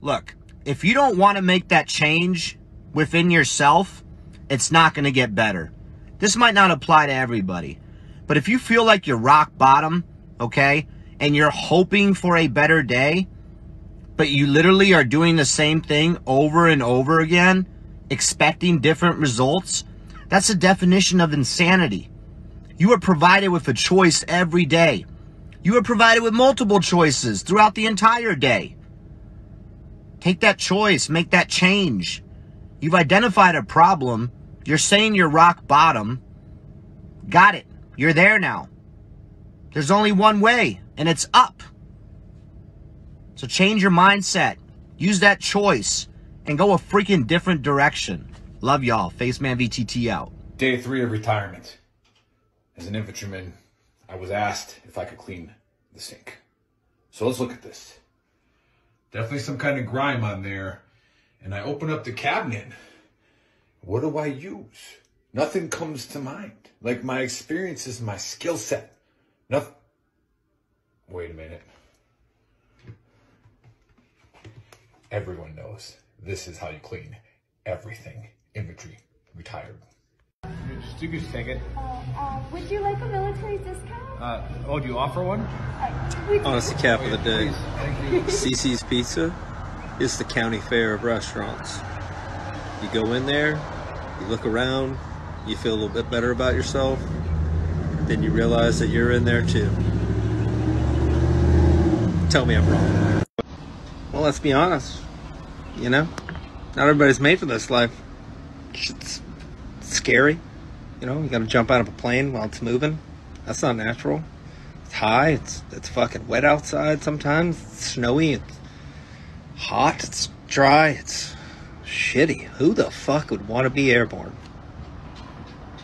Look, if you don't want to make that change within yourself, it's not going to get better. This might not apply to everybody, but if you feel like you're rock bottom, okay, and you're hoping for a better day, but you literally are doing the same thing over and over again, expecting different results, that's the definition of insanity. You are provided with a choice every day. You are provided with multiple choices throughout the entire day. Take that choice, make that change. You've identified a problem. You're saying you're rock bottom. Got it. You're there now. There's only one way, and it's up. So change your mindset. Use that choice and go a freaking different direction. Love y'all. Faceman VTT out. Day three of retirement. As an infantryman, I was asked if I could clean the sink. So let's look at this. Definitely some kind of grime on there. And I open up the cabinet. What do I use? Nothing comes to mind. Like my experiences, my skill set. Nothing. Wait a minute. Everyone knows this is how you clean everything. Infantry, retired. You can take it. Uh, uh, would you like a military discount? Uh, oh, do you offer one? Uh, we do. Honest cap of the day. CiCi's Pizza is the county fair of restaurants. You go in there, you look around, you feel a little bit better about yourself, then you realize that you're in there too. Tell me I'm wrong. Well, let's be honest. You know, not everybody's made for this life. Scary. You know, you got to jump out of a plane while it's moving. That's not natural. It's high. It's it's fucking wet outside sometimes. It's snowy. It's hot. It's dry. It's shitty. Who the fuck would want to be airborne?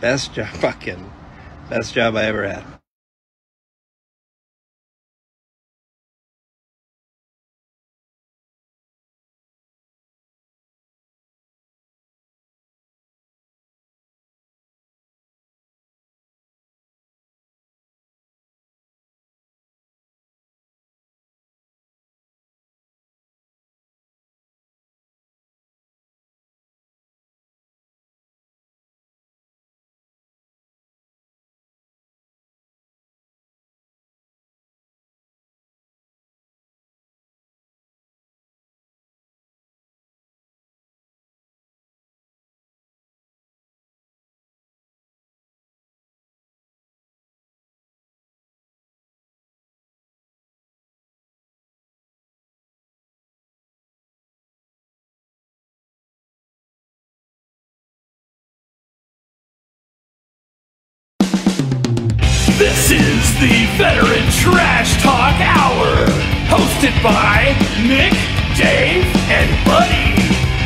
Best job, fucking best job I ever had. The Veteran Trash Talk Hour, hosted by Nick, Dave, and Buddy.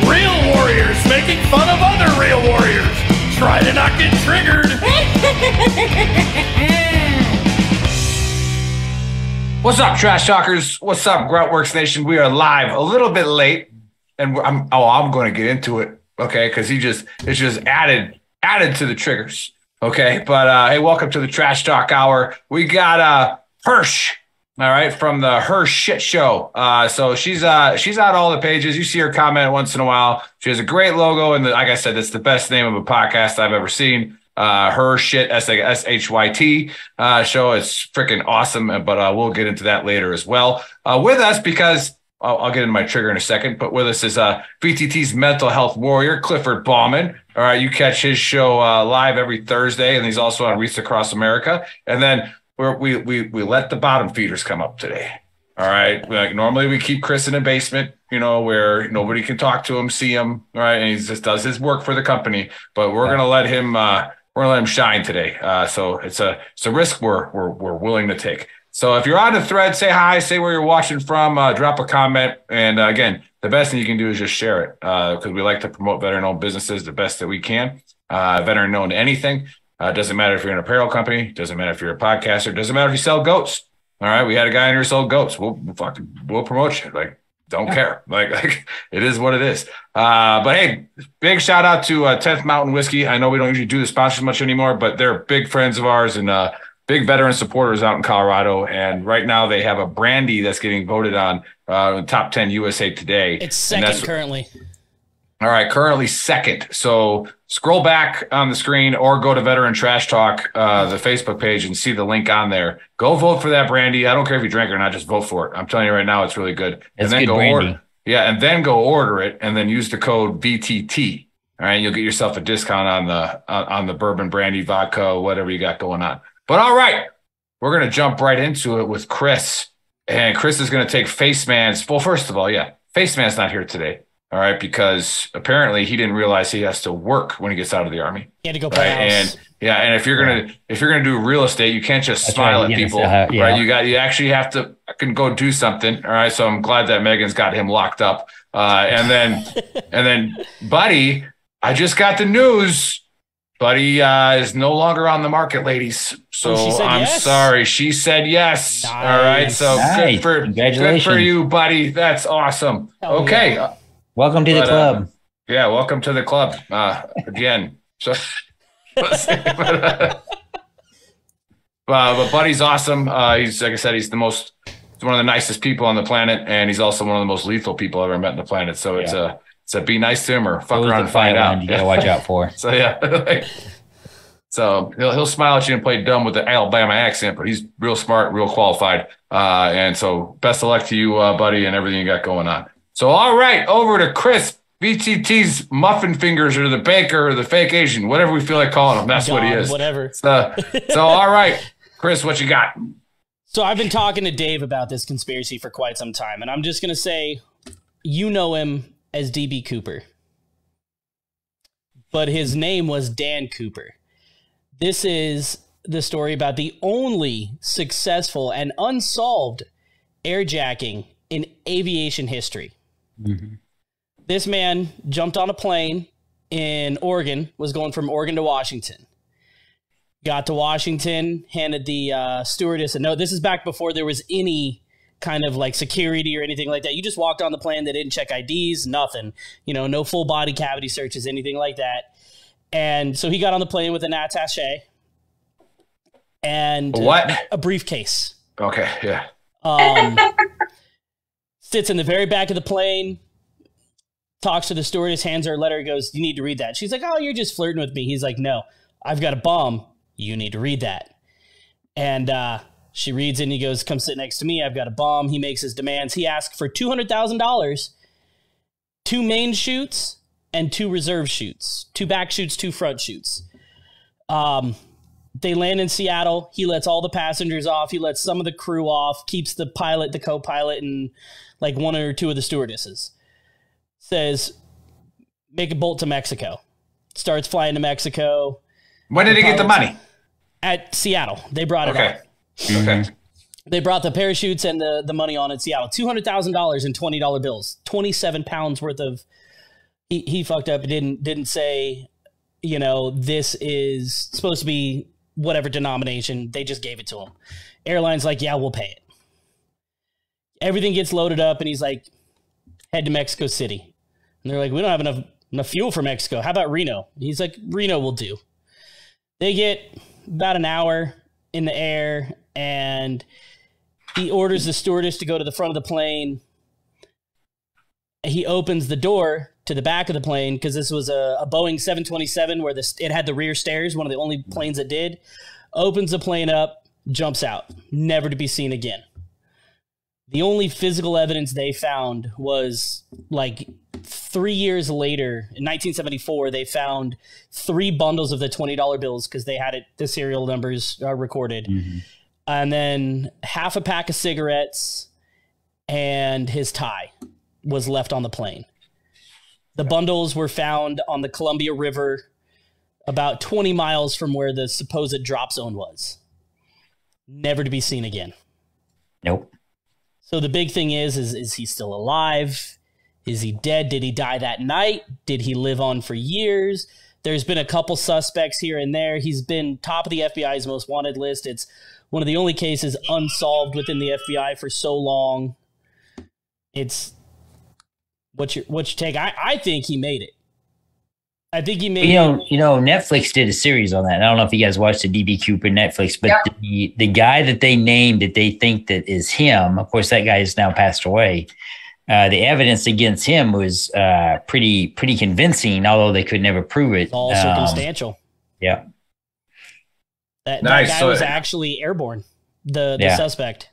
Real warriors making fun of other real warriors. Try to not get triggered. What's up, Trash Talkers? What's up, Gruntworks Nation? We are live a little bit late, and I'm oh, I'm going to get into it, okay? Because he just it's just added added to the triggers, okay? But uh, hey, welcome to the Trash Talk Hour. We got uh Hersh, all right, from the Hersh Shit Show. Uh, so she's uh she's on all the pages. You see her comment once in a while. She has a great logo, and the, like I said, it's the best name of a podcast I've ever seen uh, her shit S S H Y T uh, show. It's freaking awesome, but uh, we'll get into that later as well. Uh, with us because I'll, I'll get into my trigger in a second, but with us is uh, VTT's mental health warrior Clifford Bauman. All right, you catch his show uh, live every Thursday, and he's also on Reach Across America. And then we're, we we we let the bottom feeders come up today. All right. Like normally we keep Chris in a basement, you know, where nobody can talk to him, see him, right? and he just does his work for the company. But we're gonna let him uh we're gonna let him shine today. Uh so it's a it's a risk we're we're we're willing to take. So if you're on the thread, say hi, say where you're watching from, uh, drop a comment. And uh, again, the best thing you can do is just share it because we like to promote veteran owned businesses the best that we can. Uh, veteran owned anything. Uh, doesn't matter if you're an apparel company, doesn't matter if you're a podcaster, doesn't matter if you sell goats. All right, we had a guy in here sold goats. We'll, we'll fucking we'll promote you. Like, don't care. Like, like it is what it is. Uh, but hey, big shout out to uh, 10th Mountain Whiskey. I know we don't usually do the sponsors much anymore, but they're big friends of ours, and uh, big veteran supporters out in Colorado, and right now they have a brandy that's getting voted on uh, top ten USA Today. It's second that's- currently. All right, currently second. So scroll back on the screen or go to Veteran Trash Talk, uh, the Facebook page, and see the link on there. Go vote for that brandy. I don't care if you drink it or not, just vote for it. I'm telling you right now, it's really good. It's and then good go brandy. order. Yeah, and then go order it, and then use the code VTT. All right, you'll get yourself a discount on the on, on the bourbon, brandy, vodka, whatever you got going on. But all right, we're gonna jump right into it with Chris, and Chris is gonna take Face Man's. Well, first of all, yeah, Face Man's not here today. All right, because apparently he didn't realize he has to work when he gets out of the army. He had to go Right, play house. and yeah, and if you're gonna if you're gonna do real estate, you can't just That's smile right, at people, still have- yeah. right? You got you actually have to can go do something. All right, so I'm glad that Megan's got him locked up. Uh, and then and then Buddy, I just got the news. Buddy uh, is no longer on the market, ladies. So Oh, I'm yes? sorry. She said yes. All right, Nice. so good Nice. for good for you, buddy. That's awesome. Hell okay. yeah. uh, Welcome to the But, uh, club. yeah, welcome to the club uh, again. So, but, uh, but Buddy's awesome. Uh, he's like I said, he's the most, he's one of the nicest people on the planet, and he's also one of the most lethal people I've ever met on the planet. So it's a, it's a be nice to him or fuck Those around and find out. one, You gotta watch out for. So yeah, like, so he'll he'll smile at you and play dumb with the Alabama accent, but he's real smart, real qualified. Uh, and so best of luck to you, uh, buddy, and everything you got going on. So all right, over to Chris. VTT's muffin fingers or the baker or the fake Asian, whatever we feel like calling him. That's what he is. Whatever. So, so all right, Chris, what you got? So I've been talking to Dave about this conspiracy for quite some time, and I'm just gonna say, you know him as DB Cooper, but his name was Dan Cooper. This is the story about the only successful and unsolved airjacking in aviation history. This man jumped on a plane in Oregon, was going from Oregon to Washington got to Washington, handed the uh, stewardess a note. This is back before there was any kind of like security or anything like that. You just walked on the plane. They didn't check IDs, nothing. You know, no full body cavity searches, anything like that. And so he got on the plane with an attaché and what? a briefcase. Okay, yeah. Um, sits in the very back of the plane, talks to the stewardess, hands her a letter, goes, You need to read that. She's like, Oh, you're just flirting with me. He's like, No, I've got a bomb. You need to read that. And uh, she reads it and he goes, Come sit next to me. I've got a bomb. He makes his demands. He asks for $200,000, two main chutes, and two reserve chutes, two back chutes, two front chutes. Um, they land in Seattle. He lets all the passengers off. He lets some of the crew off, keeps the pilot, the co pilot, and like one or two of the stewardesses. Says, make a bolt to Mexico. Starts flying to Mexico When did he get the money? at Seattle. They brought it Okay. on. Okay. Mm-hmm. They brought the parachutes and the, the money on in Seattle. Two hundred thousand dollars in twenty dollar bills. Twenty seven pounds worth of. He, he fucked up. Didn't didn't say, you know, this is supposed to be whatever denomination. They just gave it to him. Airlines like, yeah, we'll pay it. Everything gets loaded up, and he's like, head to Mexico City. And they're like, we don't have enough enough fuel for Mexico. How about Reno? And he's like, Reno will do. They get about an hour in the air, and he orders the stewardess to go to the front of the plane. He opens the door to the back of the plane because this was a, a Boeing 727 where this it had the rear stairs, one of the only planes that did. Opens the plane up, jumps out, never to be seen again. The only physical evidence they found was like three years later, in 1974, they found three bundles of the $20 bills because they had it, the serial numbers are recorded. Mm-hmm. And then half a pack of cigarettes and his tie was left on the plane. The bundles were found on the Columbia River about 20 miles from where the supposed drop zone was. Never to be seen again. Nope. So the big thing is, is is he still alive? Is he dead? Did he die that night? Did he live on for years? There's been a couple suspects here and there. He's been top of the FBI's most wanted list. It's one of the only cases unsolved within the FBI for so long. It's what's your what's your take? I, I think he made it. I think he made. You know, you know, Netflix did a series on that. I don't know if you guys watched the DB Cooper Netflix, but Yeah. the the guy that they named that they think that is him. Of course, that guy has now passed away. Uh, the evidence against him was uh, pretty pretty convincing, although they could never prove it. all Um, circumstantial. yeah, That, Nice, that guy so- was actually airborne. The the Yeah. suspect.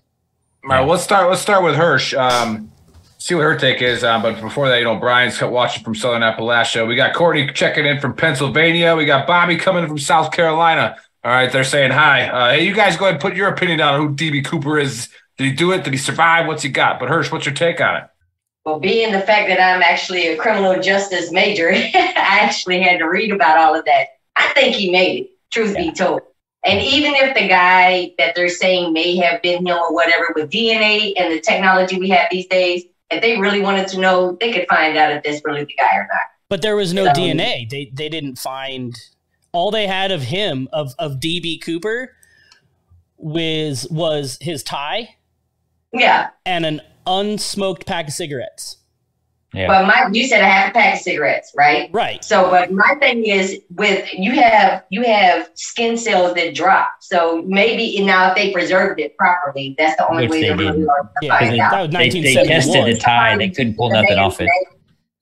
All right, let's start. Let's start with Hersh. Um, see what her take is. Um, but before that, you know, Brian's watching from Southern Appalachia. We got Courtney checking in from Pennsylvania. We got Bobby coming in from South Carolina. All right, they're saying hi. Uh, hey, you guys go ahead and put your opinion down on who DB Cooper is. Did he do it? Did he survive? What's he got? But Hersh, what's your take on it? Well, being the fact that I'm actually a criminal justice major, I actually had to read about all of that. I think he made it, truth be told. And even if the guy that they're saying may have been him or whatever, with DNA and the technology we have these days, if they really wanted to know, they could find out if that's really the guy or not. But there was no Um, DNA. They they didn't find all they had of him of of DB Cooper was was his tie Yeah, and an unsmoked pack of cigarettes. Yeah, but my you said a half a pack of cigarettes, right? Right. So, but my thing is with you have you have skin cells that drop. So maybe now if they preserved it properly, that's the only Which way they to really didn't. Yeah, find they- out. that was they, they tested the tie. They couldn't pull nothing off it.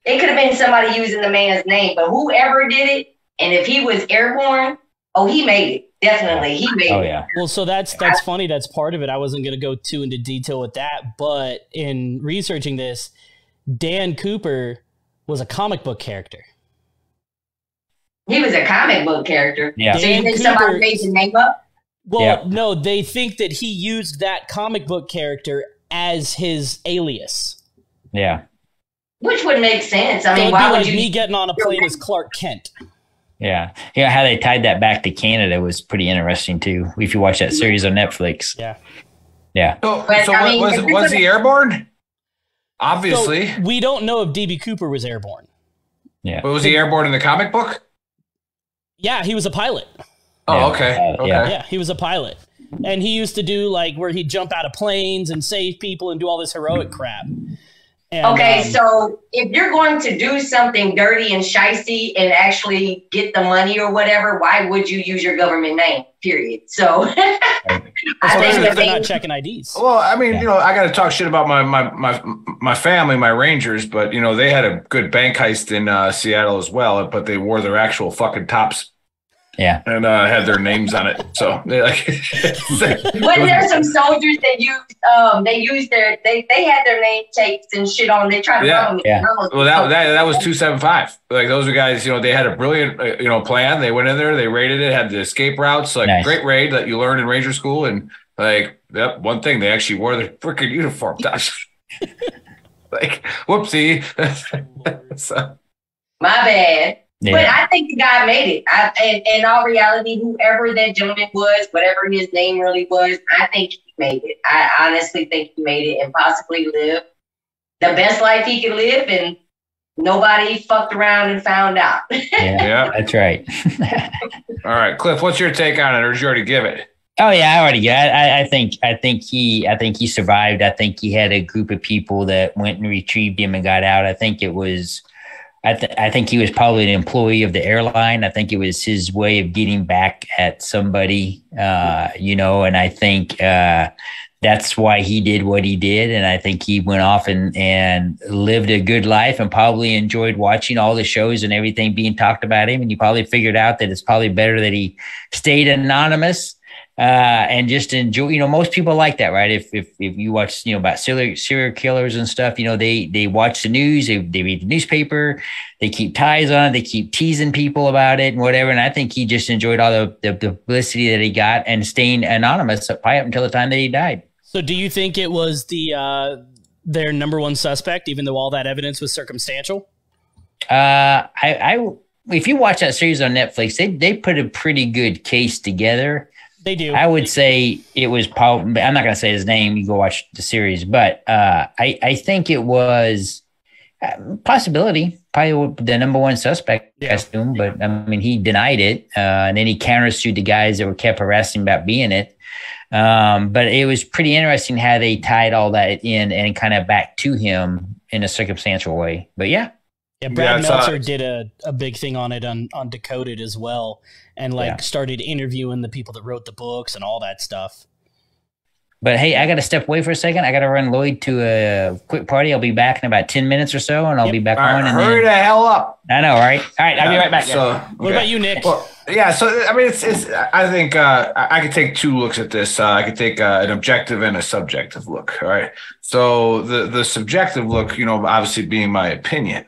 It could have been somebody using the man's name, but whoever did it, and if he was airborne, oh, he made it. Definitely, he made Oh yeah, Well, so that's that's funny. That's part of it. I wasn't going to go too into detail with that, but in researching this, Dan Cooper was a comic book character. He was a comic book character. Yeah. So you Dan think somebody Cooper- made the name up? Well, Yeah. no, they think that he used that comic book character as his alias. yeah, Which would make sense. I mean, it'd be why would like you? me getting on a plane as Clark Kent. yeah, yeah. How they tied that back to Canada was pretty interesting too. If you watch that series on Netflix, Yeah. yeah, So, But, so I mean, was if was he airborne? Obviously, So we don't know if DB Cooper was airborne. yeah. but was he airborne in the comic book? Yeah, he was a pilot. Oh, Yeah. okay, Uh, okay. yeah. Yeah, he was a pilot. And he used to do like where he'd jump out of planes and save people and do all this heroic crap. And, Okay, um, so if you're going to do something dirty and shisty and actually get the money or whatever, why would you use your government name? Period. So I especially think if they're not checking IDs. Well, I mean, Yeah. you know, I got to talk shit about my my my my family, my Rangers, but you know, they had a good bank heist in uh, Seattle as well, but they wore their actual fucking tops Yeah. and uh, had their names on it. So they like, wasn't there some soldiers that used um they used their they they had their name tapes and shit on. They tried to Yeah. run them. Yeah. well, that that that was two seven five. Like those are guys, you know, they had a brilliant uh, you know plan. They went in there, they raided it, had the escape routes, like Nice. great raid that you learn in Ranger School, and like yep, one thing they actually wore their freaking uniform tops. like whoopsie. so, My bad. But I think the guy made it. I, and in all reality, whoever that gentleman was, whatever his name really was, I think he made it. I honestly think he made it and possibly lived the best life he could live, and nobody fucked around and found out. yeah. yeah. That's right. All right, Cliff, what's your take on it, or did you already give it? Oh yeah, I already got. I, I think. I think he. I think he survived. I think he had a group of people that went and retrieved him and got out. I think it was. I, th- I think he was probably an employee of the airline. I think it was his way of getting back at somebody, uh, you know. And I think uh, that's why he did what he did. And I think he went off and and lived a good life and probably enjoyed watching all the shows and everything being talked about him. And he probably figured out that it's probably better that he stayed anonymous uh, and just enjoy. You know, most people like that, right? If if if you watch, you know, about serial serial killers and stuff, you know, they they watch the news, they they read the newspaper, they keep ties on, it, they keep teasing people about it and whatever. And I think he just enjoyed all the the, the publicity that he got and staying anonymous probably up until the time that he died. So do you think it was the uh, their number one suspect, even though all that evidence was circumstantial? Uh, I, I if you watch that series on Netflix, they they put a pretty good case together. They do. I would say it was probably. I'm not going to say his name. You go watch the series, but uh, I I think it was uh, possibility. Probably the number one suspect. I Yeah. assume, but I mean he denied it, uh, and then he countersued the guys that were kept harassing him about being it. Um, but it was pretty interesting how they tied all that in and kind of back to him in a circumstantial way. But yeah, Yeah, Brad it's, uh, Meltzer did a, a big thing on it on, on Decoded as well, and like Yeah. started interviewing the people that wrote the books and all that stuff. But hey, I got to step away for a second. I got to run Lloyd to a quick party. I'll be back in about 10 minutes or so, and I'll Yep. be back All right, on. And hurry then, the hell up. I know, right? All right, I'll be right back. So, What about you, Nick? Well, yeah. So I mean, it's it's. I think uh, I I could take two looks at this. Uh, I could take uh, an objective and a subjective look. All right. So the the subjective look, you know, obviously being my opinion,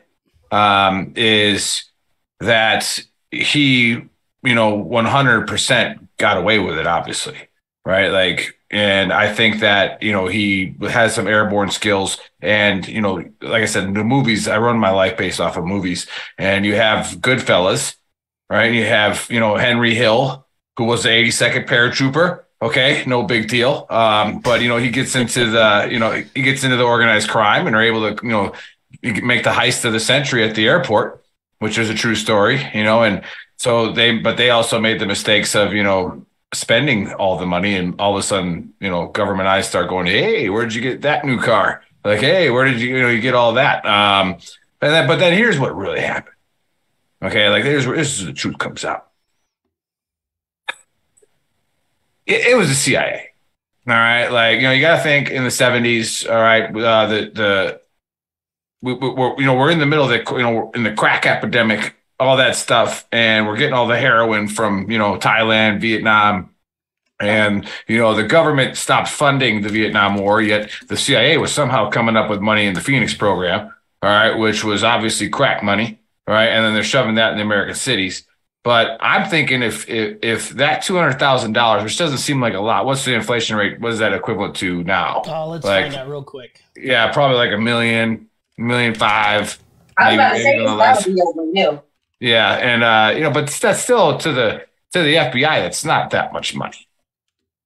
um, is that he, you know, one hundred percent got away with it. Obviously, right? Like. And I think that you know he has some airborne skills, and you know, like I said, the movies, I run my life based off of movies, and you have Goodfellas, right? You have, you know, Henry Hill, who was the 82nd paratrooper. Okay, no big deal. Um, but you know, he gets into the, you know, he gets into the organized crime and are able to, you know, make the heist of the century at the airport, which is a true story, you know, and so they, but they also made the mistakes of, you know, spending all the money and all of a sudden, you know, government eyes start going, Hey, where did you get that new car? Like, Hey, where did you, you know, you get all that? Um, and then, but then here's what really happened. Okay, like this is the truth comes out. It, it was the CIA. All right, like you know, you got to think in the '70s. All right, uh, the the we, we're you know we're in the middle of the you know in the crack epidemic, all that stuff, and we're getting all the heroin from you know Thailand, Vietnam, and you know the government stopped funding the Vietnam War. Yet the CIA was somehow coming up with money in the Phoenix program. All right, which was obviously crack money right? And then they're shoving that in the American cities. But I'm thinking if if, if that two hundred thousand dollars, which doesn't seem like a lot, what's the inflation rate? What is that equivalent to now? Oh, let's Like- find out real quick. Yeah, probably like a million, million five. I was maybe- about to say a it's little gotta less. be over new. Yeah, and uh, you know, but that's still to the to the FBI. That's not that much money,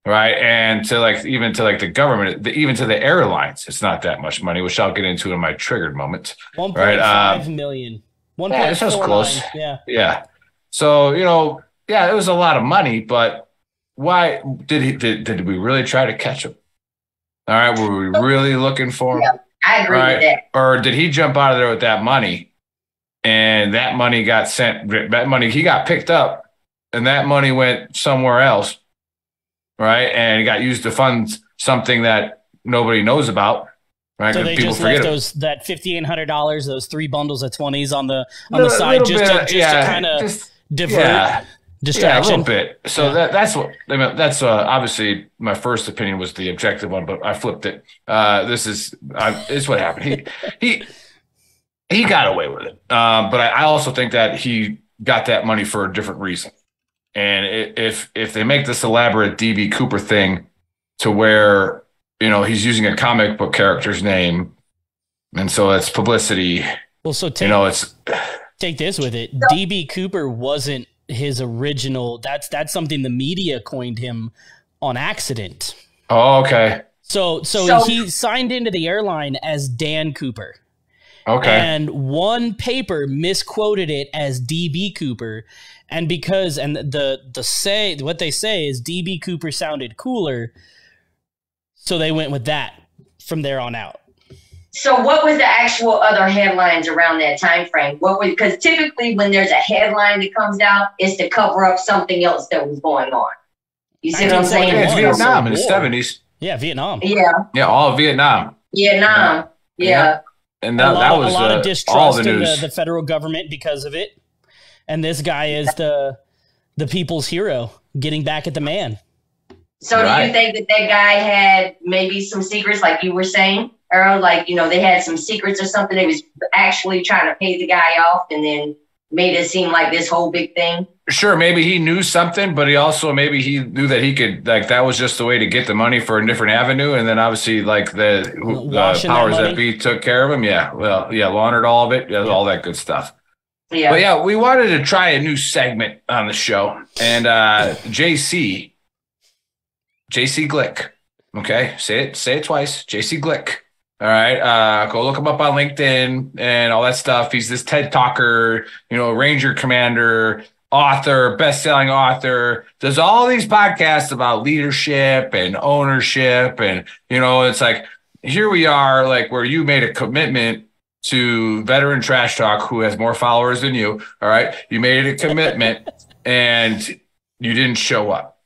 right? And to like even to like the government, the, even to the airlines, it's not that much money, which I'll get into in my triggered moment. One Right, point five um, million. One yeah, point that sounds four close. nine. Yeah. Yeah. So, you know, yeah, it was a lot of money, but why did he did, did we really try to catch him? All right, were we really looking for him? Yeah, I agree Right. with that. Or did he jump out of there with that money and that money got sent that money he got picked up and that money went somewhere else, right? And it got used to fund something that nobody knows about. Right? So they people just forget left it. those that fifty eight hundred dollars, those three bundles of twenties on the on Little- the side, just bit to, just yeah, to kind of just- divert yeah. distraction. Yeah, a little bit. So Yeah. that that's what I mean, that's uh, obviously my first opinion was the objective one, but I flipped it. Uh, this is uh, is what happened. He he he got away with it, um, but I, I also think that he got that money for a different reason. And if if they make this elaborate DB Cooper thing to where you know he's using a comic book character's name, and so it's publicity. Well, so You know, it's take this with it. DB Cooper wasn't his original. That's that's something the media coined him on accident. oh okay, So so, So- he signed into the airline as Dan Cooper. Okay. And one paper misquoted it as DB Cooper. And because and the the say what they say is DB Cooper sounded cooler. So they went with that from there on out. So what was the actual other headlines around that time frame? What was because typically when there's a headline that comes out, it's to cover up something else that was going on. You see what I'm saying? Yeah, it's 1971. Vietnam in the seventies. Yeah, Vietnam. Yeah, Yeah, all of Vietnam. Vietnam. Yeah. Yeah. And a that, lot, that was a lot uh, of distrust the in the, the federal government because of it. And this guy is the the people's hero, getting back at the man. So do you think that that guy had maybe some secrets, like you were saying, or like you know they had some secrets or something? They was actually trying to pay the guy off, and then made it seem like this whole big thing. sure, maybe he knew something, but he also maybe he knew that he could like that was just the way to get the money for a different avenue, and then obviously like the, who, the Washing that powers that, be took care of him. Yeah, well, yeah, laundered all of it, yeah, all that good stuff. Yeah. But yeah, we wanted to try a new segment on the show, and uh, JC, JC Glick. Okay, say it, say it twice. JC Glick. All right, uh, go look him up on LinkedIn and all that stuff. He's this TED talker, you know, Ranger commander, author, best-selling author. Does all these podcasts about leadership and ownership, and you know, it's like here we are, like where you made a commitment to veteran trash talk who has more followers than you. All right. You made a commitment and you didn't show up.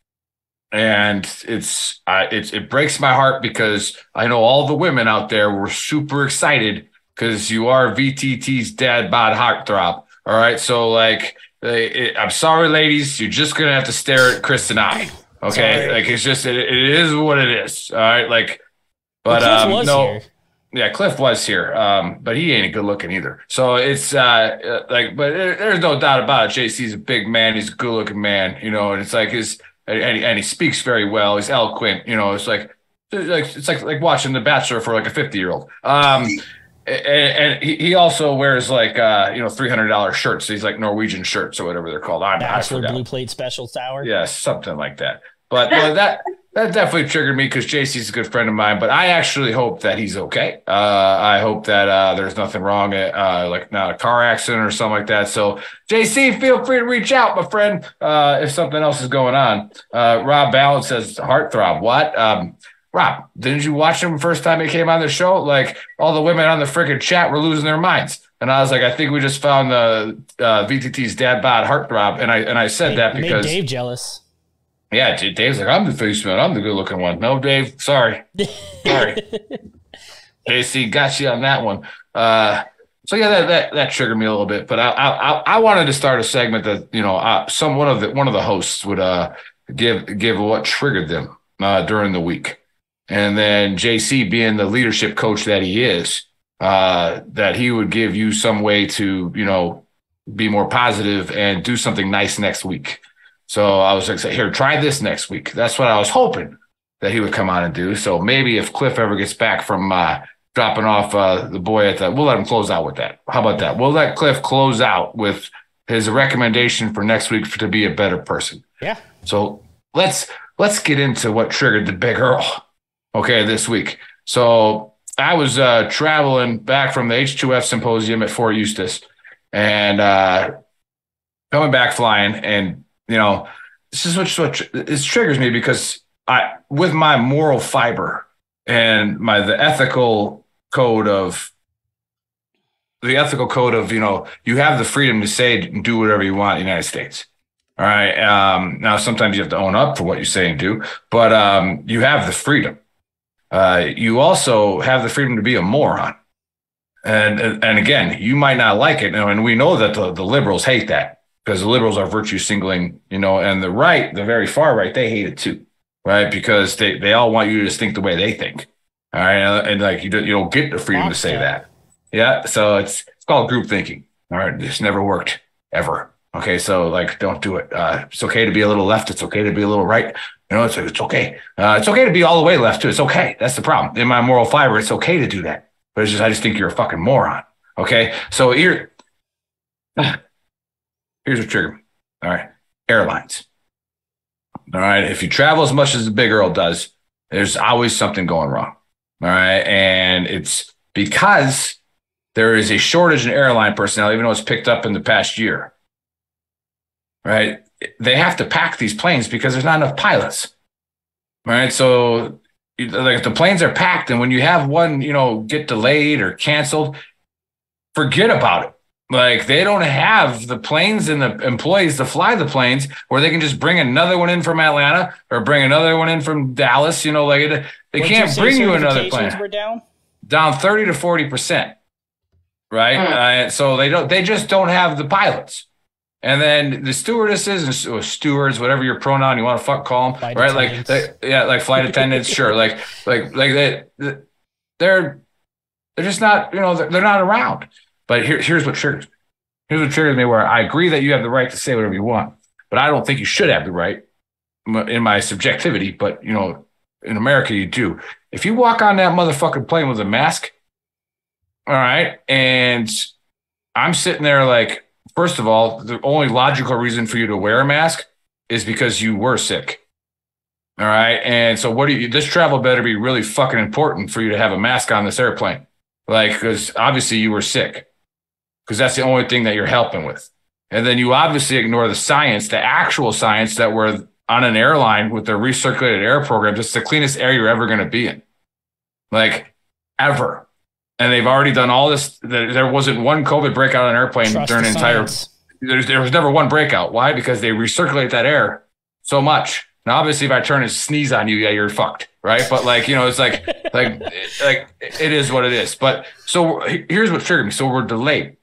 And it's, uh, it's, it breaks my heart because I know all the women out there were super excited because you are VTT's dad bod heartthrob. All right. So, like, it, I'm sorry, ladies. You're just going to have to stare at Chris and I. Okay. Sorry. Like, it's just, it, it is what it is. All right. Like, but Cliff um, no, here. yeah, Cliff was here, um, but he ain't a good looking either. So it's uh, uh, like, but there's no doubt about it. JC's a big man. He's a good looking man, you know, and it's like his and he, and he speaks very well. He's eloquent, you know. It's like it's like it's like like watching The Bachelor for like a 50 year old. Um, and, and he, he also wears like uh, you know, three hundred dollar shirts. These like Norwegian shirts or whatever they're called. I'm Bachelor. Blue Plate Special Tower. Yeah, something like that. But uh, that that definitely triggered me because JC's a good friend of mine. But I actually hope that he's okay. Uh, I hope that uh, there's nothing wrong, uh, like not a car accident or something like that. So JC, feel free to reach out, my friend, uh, if something else is going on. Uh, Rob Balance says heartthrob. What? Um, Rob, didn't you watch him the first time he came on the show? Like all the women on the freaking chat were losing their minds. And I was like, I think we just found the uh, VTT's dad bod heartthrob. And I and I said Made- that made because Dave jealous. Yeah, D- Dave's like, I'm the face man. I'm the good looking one. No, Dave, sorry. Sorry. JC got you on that one. Uh, so yeah, that, that that triggered me a little bit, but I I I- I wanted to start a segment that you know uh, some one of the one of the hosts would uh give give what triggered them uh, during the week, and then JC being the leadership coach that he is, uh, that he would give you some way to you know be more positive and do something nice next week. So I was like, here, try this next week. That's what I was hoping that he would come on and do. So maybe if Cliff ever gets back from uh, dropping off uh, the boy at the, we'll let him close out with that. How about that? We'll let Cliff close out with his recommendation for next week for, to be a better person. Yeah. So let's let's get into what triggered the big Earl. Okay, this week. So I was uh, traveling back from the H2F symposium at Fort Eustis, and uh, coming back flying, and you know, this is what it triggers me because I, with my moral fiber and my the ethical code of the ethical code of you know you have the freedom to say and do whatever you want in the United States. All right. Um, now sometimes you have to own up for what you say and do, but um, you have the freedom. Uh, you also have the freedom to be a moron. And and and again, you might not like it, and we know that the, the liberals hate that because the liberals are virtue singling, you know, and the right, the very far right, they hate it too, right? Because they they all want you to just think the way they think, all right, and, and like you don't you don't get the freedom to say Lockstep. that, yeah. So it's it's called group thinking, all right. This never worked ever. Okay, so like, don't do it. Uh, it's okay to be a little left. It's okay to be a little right. You know, it's it's okay. Uh, it's okay to be all the way left too. It's okay. That's the problem. In my moral fiber, it's okay to do that. But it's just I just think you're a fucking moron. Okay, so here, here's triggered me. All right, airlines. All right, if you travel as much as the big Earl does, there's always something going wrong. All right, and it's because there is a shortage in airline personnel, even though it's picked up in the past year. Right, they have to pack these planes because there's not enough pilots. Right, so like if the planes are packed and when you have one, you know, get delayed or canceled, forget about it. Like they don't have the planes and the employees to fly the planes where they can just bring another one in from Atlanta or bring another one in from Dallas. You know, like it, they What'd can't say bring you another certifications plane Were down. down 30 to 40 percent right Mm. uh, so they don't they just don't have the pilots and then the stewardesses and or stewards whatever your pronoun you want to fuck call them Flight right like they, yeah like flight attendants sure like like like they they're they're just not you know they're, they're not around but here, here's what triggers me. here's what triggers me where i agree that you have the right to say whatever you want but i don't think you should have the right in my subjectivity but you know in america you do if you walk on that motherfucking plane with a mask all right. And I'm sitting there like, first of all, the only logical reason for you to wear a mask is because you were sick. All right. And so what do you, this travel better be really fucking important for you to have a mask on this airplane. Like, because obviously you were sick, because that's the only thing that you're helping with. And then you obviously ignore the science, the actual science that we're on an airline with the recirculated air program. It's the cleanest air you're ever going to be in. Like, ever. and they've already done all this. There, there wasn't one COVID breakout on an airplane Trust during the entire. There's, there was never one breakout. Why? Because they recirculate that air so much. Now, obviously, if I turn and sneeze on you, yeah, you're fucked, right? But like, you know, it's like, like, like it is what it is. But so here's what triggered me. So we're delayed,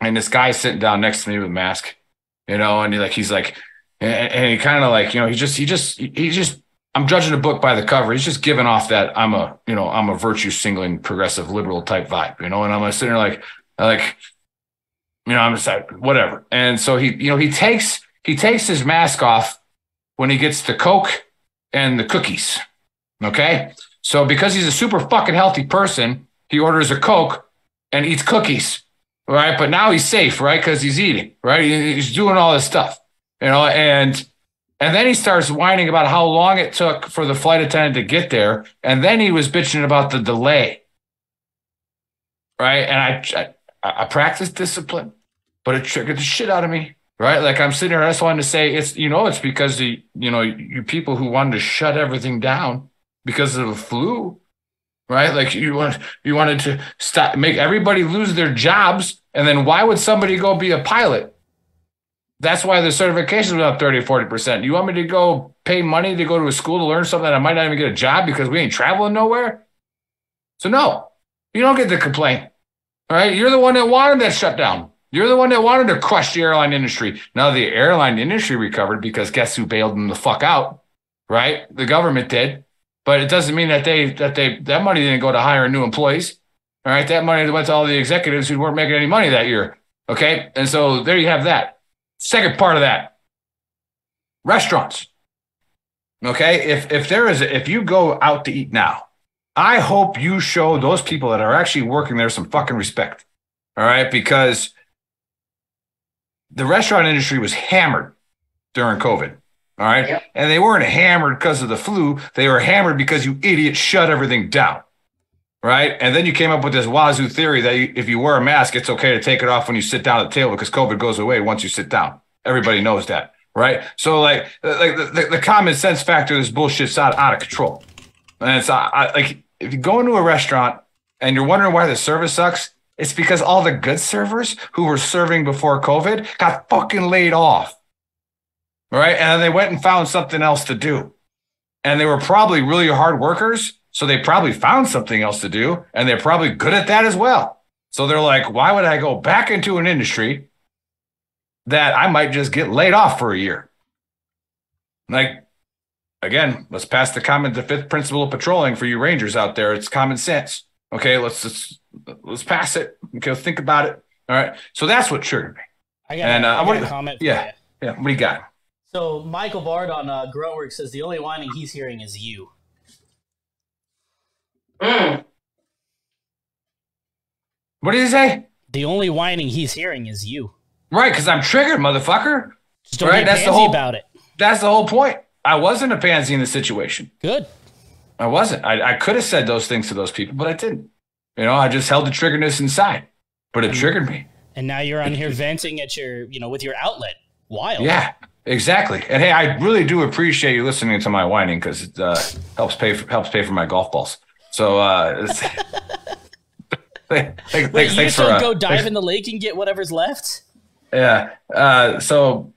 and this guy sitting down next to me with a mask, you know, and he like he's like, and, and he kind of like, you know, he just, he just, he just. I'm judging a book by the cover. He's just giving off that I'm a, you know, I'm a virtue singling progressive liberal type vibe, you know, and I'm like sitting there like, like, you know, I'm just like, whatever. And so he, you know, he takes, he takes his mask off when he gets the Coke and the cookies. Okay. So because he's a super fucking healthy person, he orders a Coke and eats cookies. Right. But now he's safe, right? Because he's eating, right? He's doing all this stuff, you know, and and then he starts whining about how long it took for the flight attendant to get there. And then he was bitching about the delay. Right. And I I, I practiced discipline, but it triggered the shit out of me. Right. Like I'm sitting here, I just wanted to say it's you know, it's because the you know, you people who wanted to shut everything down because of the flu. Right. Like you want you wanted to stop make everybody lose their jobs. And then why would somebody go be a pilot? That's why the certification was up 30 40%. You want me to go pay money to go to a school to learn something that I might not even get a job because we ain't traveling nowhere? So, no, you don't get to complain. All right. You're the one that wanted that shutdown. You're the one that wanted to crush the airline industry. Now, the airline industry recovered because guess who bailed them the fuck out? Right? The government did. But it doesn't mean that they, that they, that money didn't go to hire new employees. All right. That money went to all the executives who weren't making any money that year. Okay. And so there you have that. Second part of that restaurants. Okay. If, if there is, if you go out to eat now, I hope you show those people that are actually working there some fucking respect. All right. Because the restaurant industry was hammered during COVID. All right. Yep. And they weren't hammered because of the flu. They were hammered because you idiots shut everything down. Right. And then you came up with this wazoo theory that you, if you wear a mask, it's okay to take it off when you sit down at the table because COVID goes away once you sit down. Everybody knows that. Right. So, like, like the, the, the common sense factor of this bullshit's out, out of control. And it's I, I, like, if you go into a restaurant and you're wondering why the service sucks, it's because all the good servers who were serving before COVID got fucking laid off. Right. And then they went and found something else to do. And they were probably really hard workers. So they probably found something else to do. And they're probably good at that as well. So they're like, why would I go back into an industry that I might just get laid off for a year? Like, again, let's pass the common the fifth principle of patrolling for you rangers out there. It's common sense. Okay, let's let's let's pass it. Okay, let's think about it. All right. So that's what triggered me. I got, And, uh, I got a comment. Yeah. Yeah. What do you got? So Michael Bard on uh, Gruntwork says the only whining he's hearing is you. Mm. What did he say? The only whining he's hearing is you. Right, because I'm triggered, motherfucker. Just don't Right, that's the whole- about it. That's the whole point. I wasn't a pansy in the situation. Good. I wasn't. I, I could have said those things to those people, but I didn't. You know, I just held the triggerness inside, but it triggered me. And now you're on here venting at your, you know, with your outlet. Wild. Yeah, exactly. And hey, I really do appreciate you listening to my whining because it uh, helps pay for, helps pay for my golf balls. So, uh, thanks, Wait, thanks, you thanks for uh, go dive thanks- in the lake and get whatever's left? Yeah. Uh, so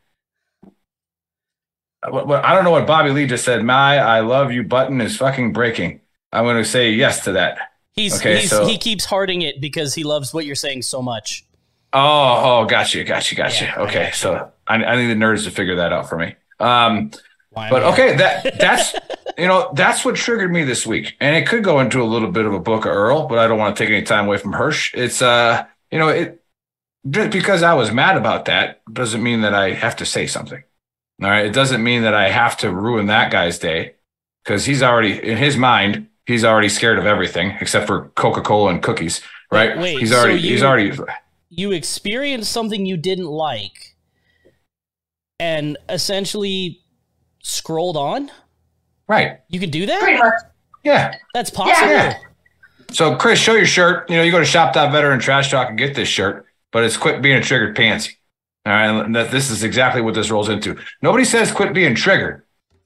what, I don't know what Bobby Lee just said. My I love you button is fucking breaking. I'm going to say yes to that. He's, Okay, he's so- he keeps hearting it because he loves what you're saying so much. Oh, oh, gotcha, gotcha, gotcha. Yeah, I okay, got so I, I need the nerds to figure that out for me. Um, but okay, that that's you know that's what triggered me this week, and it could go into a little bit of a book of Earl, but I don't want to take any time away from Hersh. It's uh, you know, it just because I was mad about that doesn't mean that I have to say something. All right, it doesn't mean that I have to ruin that guy's day because he's already in his mind he's already scared of everything except for Coca Cola and cookies. Right? Wait, he's so already he's already You experienced something you didn't like and essentially scrolled on? right. You can do Pretty that? much. Yeah. That's possible. Yeah. So, Chris, show your shirt. You know, you go to shop.veteran trash talk and get this shirt, but it's quit being a triggered pansy. All right. And that, this is exactly what this rolls into. Nobody says quit being triggered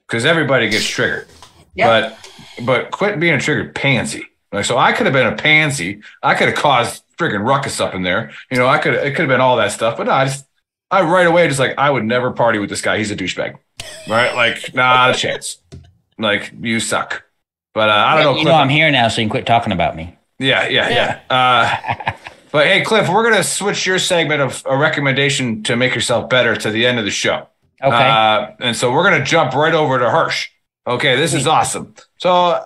because everybody gets triggered. Yep. But, but quit being a triggered pansy. Like, so I could have been a pansy. I could have caused friggin' ruckus up in there. You know, I could it could have been all that stuff. But no, I just I right away just like I would never party with this guy. He's a douchebag, right? Like, not a chance. Like, you suck. But uh, I don't know. You Cliff, know I'm here now, so you can quit talking about me. yeah, yeah, yeah. Uh, but hey, Cliff, we're gonna switch your segment of a recommendation to make yourself better to the end of the show. Okay. Uh, and so we're gonna jump right over to Hersh. Okay, this is awesome. So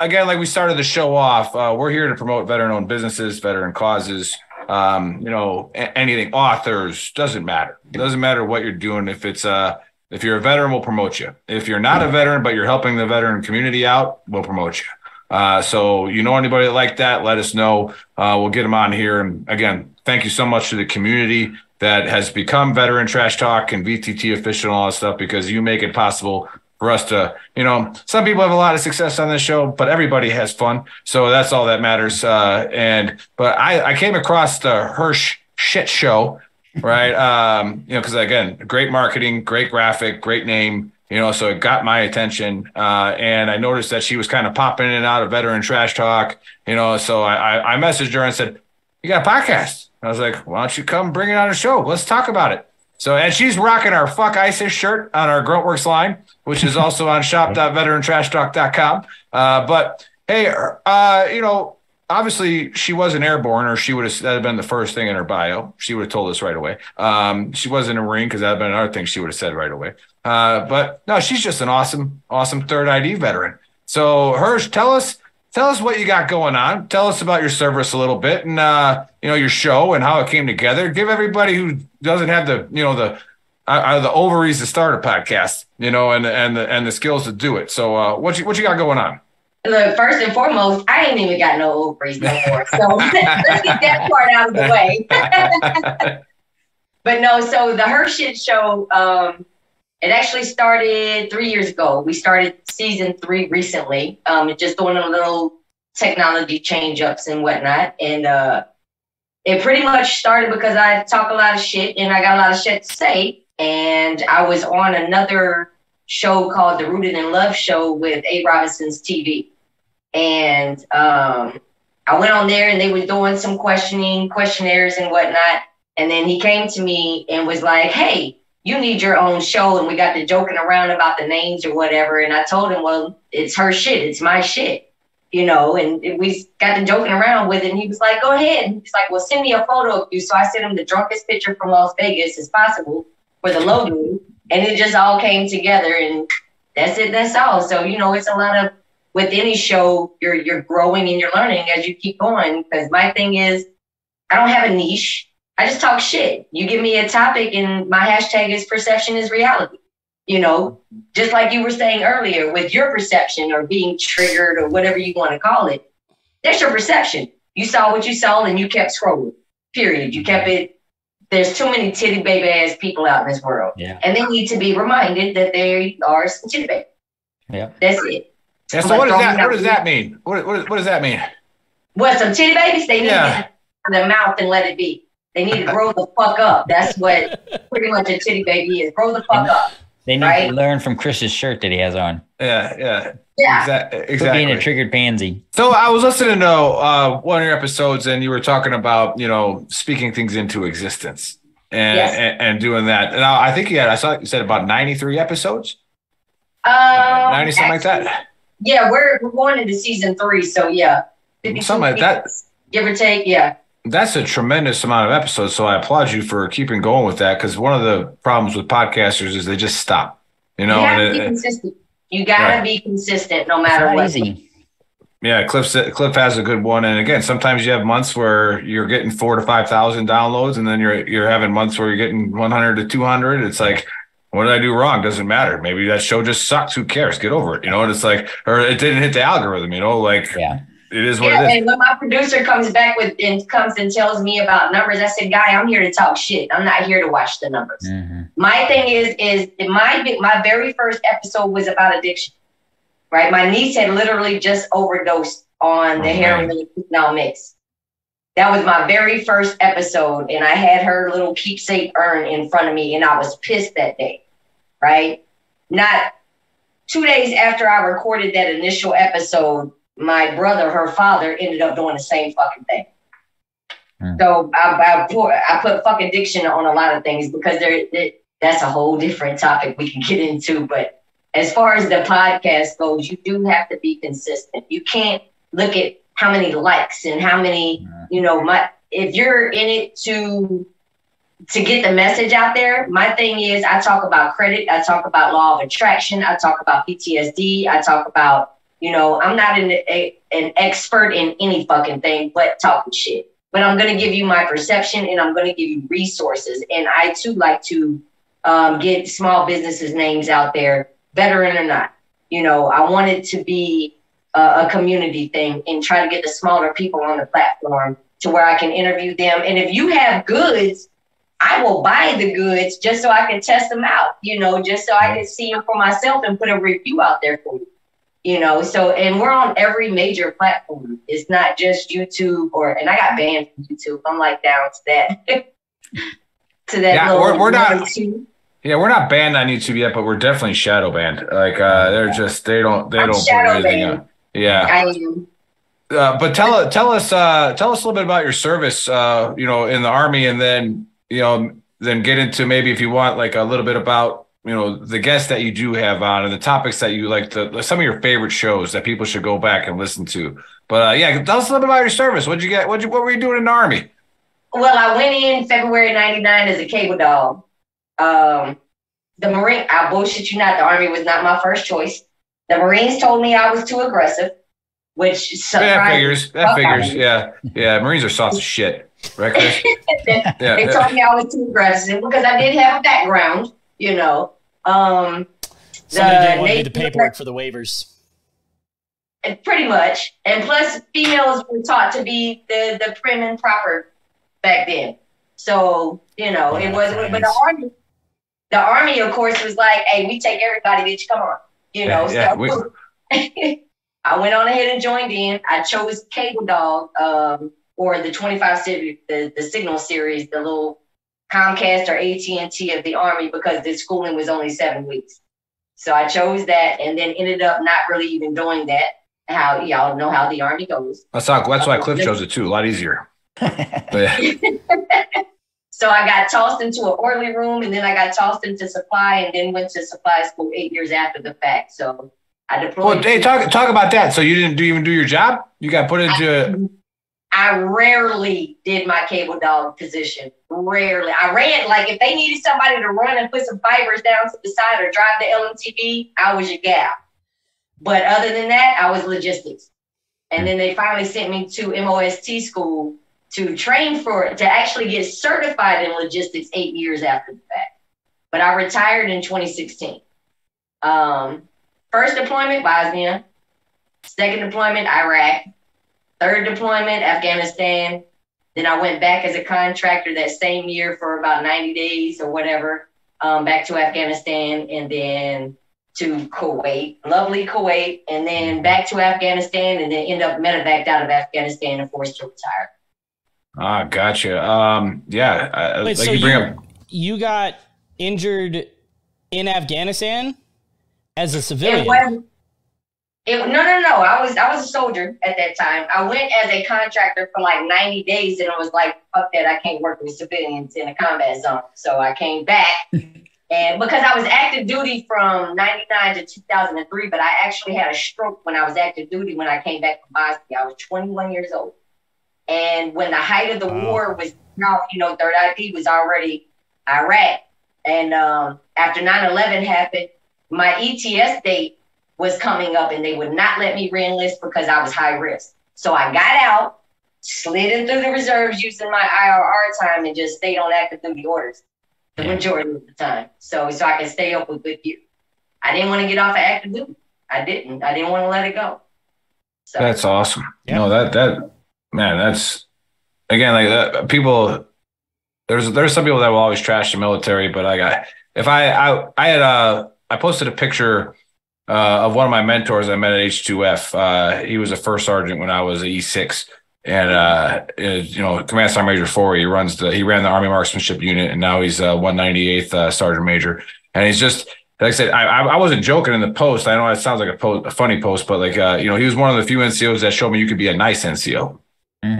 again, like we started the show off, uh, we're here to promote veteran-owned businesses, veteran causes. Um, you know, a- anything, authors doesn't matter. It doesn't matter what you're doing. If it's uh, if you're a veteran, we'll promote you. If you're not a veteran, but you're helping the veteran community out, we'll promote you. Uh, so you know anybody like that, let us know. Uh, we'll get them on here. And again, thank you so much to the community that has become veteran trash talk and VTT official and all that stuff because you make it possible for us to, you know, some people have a lot of success on this show, but everybody has fun. So that's all that matters. Uh, and, but I, I came across the Hersh shit show, right? um, you know, cause again, great marketing, great graphic, great name, you know, so it got my attention. Uh, and I noticed that she was kind of popping in and out of veteran trash talk, you know, so I, I, I messaged her and said, you got a podcast? I was like, why don't you come bring it on a show? Let's talk about it. So, and she's rocking our fuck ISIS shirt on our Gruntworks line, which is also on shop.veterantrashtalk.com. Uh, but hey, uh, you know, obviously she wasn't airborne or she would have, that had been the first thing in her bio. She would have told us right away. Um, she wasn't a Marine because that had been another thing she would have said right away. Uh, but no, she's just an awesome, awesome third ID veteran. So Hersh, tell us, tell us what you got going on. Tell us about your service a little bit and, uh, you know, your show and how it came together. Give everybody who doesn't have the, you know, the, uh, the ovaries to start a podcast, you know, and, and the, and the skills to do it. So, uh, what you, what you got going on? Look, first and foremost, I ain't even got no ovaries no more. So let's get that part out of the way. but no, so the Her Shit show, um, it actually started three years ago. We started season three recently, um, just doing a little technology change ups and whatnot. And uh, it pretty much started because I talk a lot of shit and I got a lot of shit to say. And I was on another show called the Rooted in Love show with A. Robinson's TV. And um, I went on there and they were doing some questioning, questionnaires and whatnot. And then he came to me and was like, hey, you need your own show. And we got to joking around about the names or whatever. And I told him, well, it's her shit. It's my shit. You know, and we got to joking around with it. And he was like, go ahead. He's like, well, send me a photo of you. So I sent him the drunkest picture from Las Vegas as possible for the logo. And it just all came together. And that's it. That's all. So, you know, it's a lot of, with any show, you're you're growing and you're learning as you keep going. Because my thing is, I don't have a niche. I just talk shit. You give me a topic, and my hashtag is perception is reality. You know, just like you were saying earlier, with your perception or being triggered or whatever you want to call it, that's your perception. You saw what you saw, and you kept scrolling. Period. You kept it. There's too many titty baby ass people out in this world, Yeah. and they need to be reminded that they are some titty baby. Yeah. That's it. Yeah, so what does that, what does that mean? What, what, what does that mean? What some titty babies? They need Yeah. to in their mouth and let it be. They need to grow the fuck up. That's what pretty much a titty baby is. Grow the fuck up. They need Right. to learn from Chris's shirt that he has on. Yeah, yeah. Yeah. Exa- exactly. being a triggered pansy. So I was listening to uh, one of your episodes, and you were talking about you know speaking things into existence and Yes. and, and doing that. And I, I think you had I saw you said about ninety three episodes, Um, ninety something like that. Yeah, we're we're going into season three, so yeah, 52 Something like that. give or take. Yeah, That's a tremendous amount of episodes. So I applaud you for keeping going with that because one of the problems with podcasters is they just stop. You know, you have and to be it- it- consistent. You gotta Right. be consistent no matter not what. easy. Yeah, Cliff Cliff has a good one, and again, sometimes you have months where you're getting four to five thousand downloads, and then you're you're having months where you're getting one hundred to two hundred. It's like, what did I do wrong? Doesn't matter. Maybe that show just sucks. Who cares? Get over it. You know, and it's like, or it didn't hit the algorithm. You know, like Yeah. It is what Yeah, it is. and when my producer comes back with and comes and tells me about numbers, I said, "Guy, I'm here to talk shit. I'm not here to watch the numbers." Mhm. my thing is is my my very first episode was about addiction right my niece had literally just overdosed on the Oh, heroin and now mix that was my very first episode and i had her little keepsake urn in front of me and i was pissed that day right not two days after i recorded that initial episode my brother, her father, ended up doing the same fucking thing. Hmm. So I, I, pour, I put fucking diction on a lot of things because there, that's a whole different topic we can get into. But as far as the podcast goes, you do have to be consistent. You can't look at how many likes and how many, hmm. you know, my if you're in it to to get the message out there, my thing is I talk about credit, I talk about law of attraction, I talk about PTSD, I talk about, you know, I'm not an, a, an expert in any fucking thing but talking shit. But I'm going to give you my perception and I'm going to give you resources. And I too like to um, get small businesses' names out there, veteran or not. You know, I want it to be a, a community thing and try to get the smaller people on the platform to where I can interview them. And if you have goods, I will buy the goods just so I can test them out, you know, just so I can see them for myself and put a review out there for you. You know, so and we're on every major platform. It's not just YouTube or and I got banned from YouTube. I'm like down to that. to that Yeah, we're- we're not-. Yeah, we're not banned on YouTube yet, but we're definitely shadow banned. Like uh, they're just they don't they I'm don't put anything banned. up. Yeah. I am. Uh, but tell us, tell us uh, tell us a little bit about your service, uh, you know, in the army, and then you know, then get into maybe if you want like a little bit about you know the guests that you do have on and the topics that you like to some of your favorite shows that people should go back and listen to. But uh, yeah, tell us a little bit about your service. What'd you get? What you what were you doing in the army? Well, I went in February '99 as a cable dog. Um, the Marine, I bullshit you not. The Army was not my first choice. The Marines told me I was too aggressive, which That surprised figures. That figures. me. Yeah, yeah. Marines are soft as shit, right? Yeah, they yeah. told me I was too aggressive because I did have a background, you know. Um, Somebody the didn't want to do the paperwork for the waivers. And pretty much. And plus, females were taught to be the, the prim and proper back then. So, you know, it wasn't, but the army, the army, of course, was like, hey, we take everybody, bitch, come on. You know, Yeah, so we- I went on ahead and joined in. I chose Cable Dog um, or the 25 series, the, the Signal series, the little Comcast or AT&T of the Army because the schooling was only seven weeks. So I chose that and then ended up not really even doing that. How y'all know how the Army goes. That's how. That's why Cliff chose it too. A lot easier. So I got tossed into an orderly room and then I got tossed into supply and then went to supply school eight years after the fact. So I deployed. Well, hey, talk talk about that. So you didn't do even do your job? You got put into. I rarely did my cable dog position. Rarely. I ran like if they needed somebody to run and put some fibers down to the side or drive the LMTV, I was your gal. But other than that, I was logistics. And then they finally sent me to MOST school to train for it, to actually get certified in logistics eight years after the fact. But I retired in 2016. Um, first deployment, Bosnia. Second deployment, Iraq. Third deployment, Afghanistan. Then I went back as a contractor that same year for about 90 days or whatever, um, back to Afghanistan and then to Kuwait, lovely Kuwait, and then back to Afghanistan and then end up medevaced out of Afghanistan and forced to retire. Ah, gotcha. Um, yeah. I, Wait, like so you bring you, up. you got injured in Afghanistan as a It civilian? It, no, no, no. I was I was a soldier at that time. I went as a contractor for like 90 days and I was like, fuck that, I can't work with civilians in a combat zone. So I came back and because I was active duty from 99 to 2003, but I actually had a stroke when I was active duty when I came back from Bosnia. I was 21 years old. And when the height of the war was now, you know, third ID was already Iraq. And um, after 9-11 happened, my ETS date was coming up and they would not let me re-enlist because I was high risk. So I got out, slid in through the reserves using my IRR time and just stayed on active duty orders the majority of the time. So so I can stay up with good gear. I didn't want to get off of active duty. I didn't. I didn't want to let it go. So That's awesome. No, that that man, that's again like that. People, there's there's some people that will always trash the military, but I got if I I I had uh I posted a picture uh, of one of my mentors I met at H2F. Uh, he was a first sergeant when I was a E6, and uh, is, you know, Command Sergeant Major Four. He runs the he ran the Army Marksmanship Unit, and now he's uh, 198th uh, Sergeant Major. And he's just like I said, I, I I wasn't joking in the post. I know it sounds like a, post, a funny post, but like, uh, you know, he was one of the few NCOs that showed me you could be a nice NCO.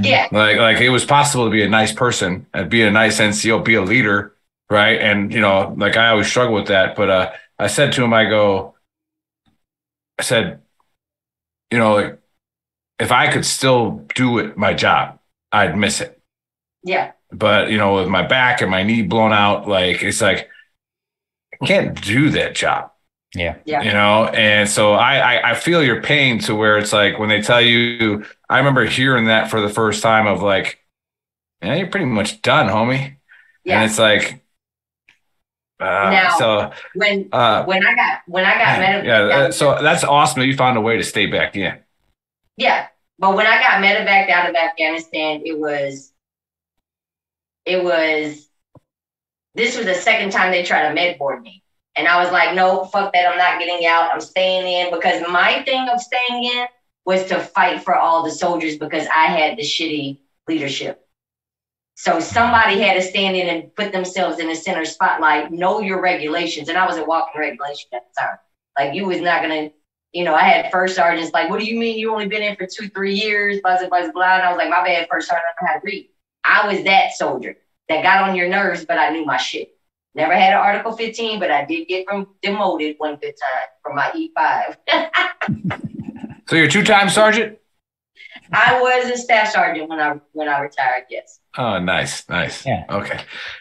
Yeah. Like, like it was possible to be a nice person and be a nice NCO, be a leader, right? And you know, like I always struggle with that. But uh, I said to him, I go, I said, you know, like if I could still do it, my job, I'd miss it. Yeah. But you know, with my back and my knee blown out, like it's like I can't do that job. Yeah. Yeah. You know, and so I, I I feel your pain to where it's like when they tell you, I remember hearing that for the first time of like, yeah, you're pretty much done, homie. Yeah. And it's like, uh, Now- so When uh, when I got when I got medevac, yeah, uh, so that's awesome that you found a way to stay back in. yeah. But when I got medevac out of Afghanistan, it was it was this was the second time they tried to med board me. And I was like, no, fuck that. I'm not getting out. I'm staying in because my thing of staying in was to fight for all the soldiers because I had the shitty leadership. So somebody had to stand in and put themselves in the center spotlight, know your regulations. And I was a walking regulation at the time. Like you was not gonna, you know, I had first sergeants like, what do you mean you only been in for two, three years? Blah, blah, blah, blah. And I was like, my bad, first sergeant, I know how to read. I was that soldier that got on your nerves, but I knew my shit. Never had an Article 15, but I did get from demoted one good time from my E5. So you're two time sergeant. I was a staff sergeant when I when I retired. Yes. Oh, nice, nice. Yeah. Okay.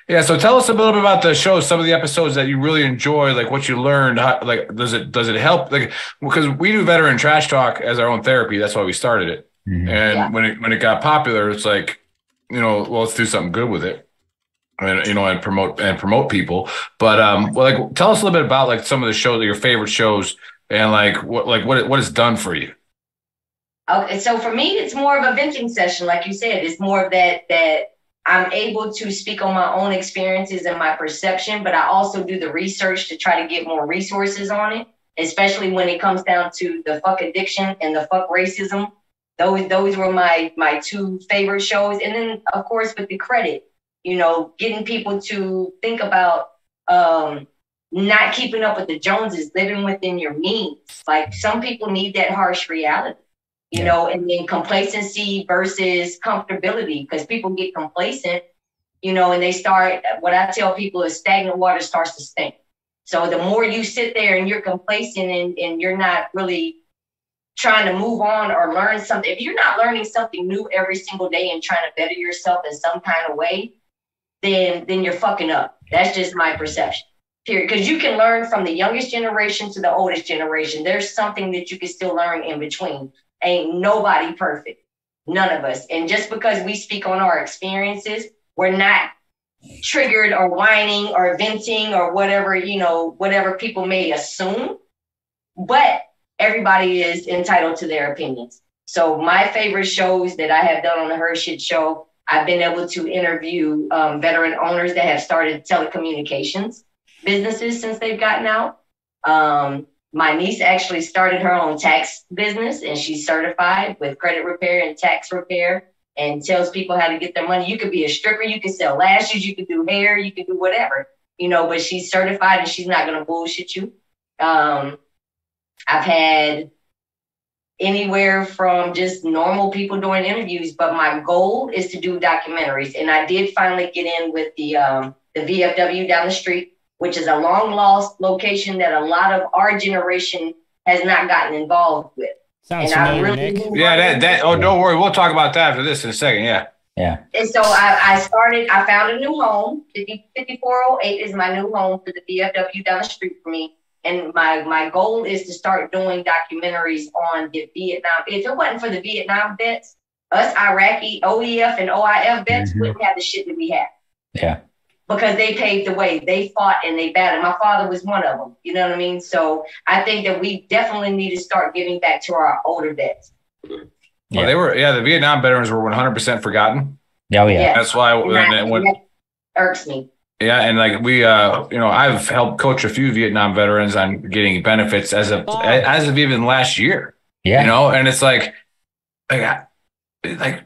Yeah. So tell us a little bit about the show. Some of the episodes that you really enjoy, like what you learned. How, like, does it does it help? Like, because we do veteran trash talk as our own therapy. That's why we started it. Mhm. And Yeah. when it when it got popular, it's like, you know, well, let's do something good with it, and you know, and promote and promote people. But um, well, like, tell us a little bit about like some of the shows, your favorite shows, and like what like what it, what it's done for you. Okay, so for me, it's more of a venting session, like you said. It's more of that that I'm able to speak on my own experiences and my perception, but I also do the research to try to get more resources on it, especially when it comes down to the fuck addiction and the fuck racism. Those those were my my two favorite shows, and then of course with the credit, you know, getting people to think about um, not keeping up with the Joneses, living within your means. Like some people need that harsh reality you Yeah. know, and then complacency versus comfortability because people get complacent, you know, and they start what I tell people is stagnant water starts to stink. So the more you sit there and you're complacent and, and you're not really trying to move on or learn something, if you're not learning something new every single day and trying to better yourself in some kind of way, then then you're fucking up. That's just my perception. Period. Because you can learn from the youngest generation to the oldest generation. There's something that you can still learn in between ain't nobody perfect. None of us. And just because we speak on our experiences, we're not triggered or whining or venting or whatever, you know, whatever people may assume. But everybody is entitled to their opinions. So my favorite shows that I have done on the Her Shit Show, I've been able to interview um, veteran owners that have started telecommunications businesses since they've gotten out. Um, my niece actually started her own tax business and she's certified with credit repair and tax repair and tells people how to get their money. You could be a stripper, you could sell lashes, you could do hair, you could do whatever, you know, but she's certified and she's not going to bullshit you. Um, I've had anywhere from just normal people doing interviews, but my goal is to do documentaries. And I did finally get in with the um, the VFW down the street, which is a long lost location that a lot of our generation has not gotten involved with. Sounds and I familiar, really Nick. Yeah, that that. Oh, don't worry. We'll talk about that after this in a second. Yeah. Yeah. And so I, I started, I found a new home. 50, 5408 is my new home for the VFW down the street for me. And my, my goal is to start doing documentaries on the Vietnam. If it wasn't for the Vietnam vets, us Iraqi OEF and OIF vets Mhm. wouldn't have the shit that we have Yeah. Because they paved the way. They fought and they battled. My father was one of them. You know what I mean? So I think that we definitely need to start giving back to our older vets. Well, Yeah. they were. Yeah, the Vietnam veterans were 100 percent forgotten. Oh yeah. Yeah. That's why. And when, that, when, that irks me. Yeah, and like we, uh, you know, I've helped coach a few Vietnam veterans on getting benefits as of as of even last year. Yeah. You know, and it's like, like, like,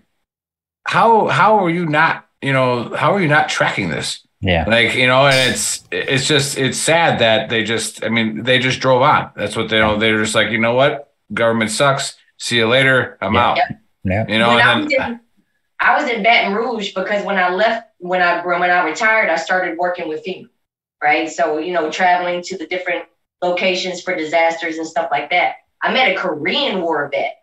how how are you not, you know, how are you not tracking this? Yeah. Like, you know, and it's it's just it's sad that they just I mean, they just drove on. That's what they know. They're just like, you know what? Government sucks. See you later. I'm Yeah. out. Yeah. You know, when I was, then in, I was in Baton Rouge because when I left, when I when I retired, I started working with FEMA, right? So you know, traveling to the different locations for disasters and stuff like that. I met a Korean War vet,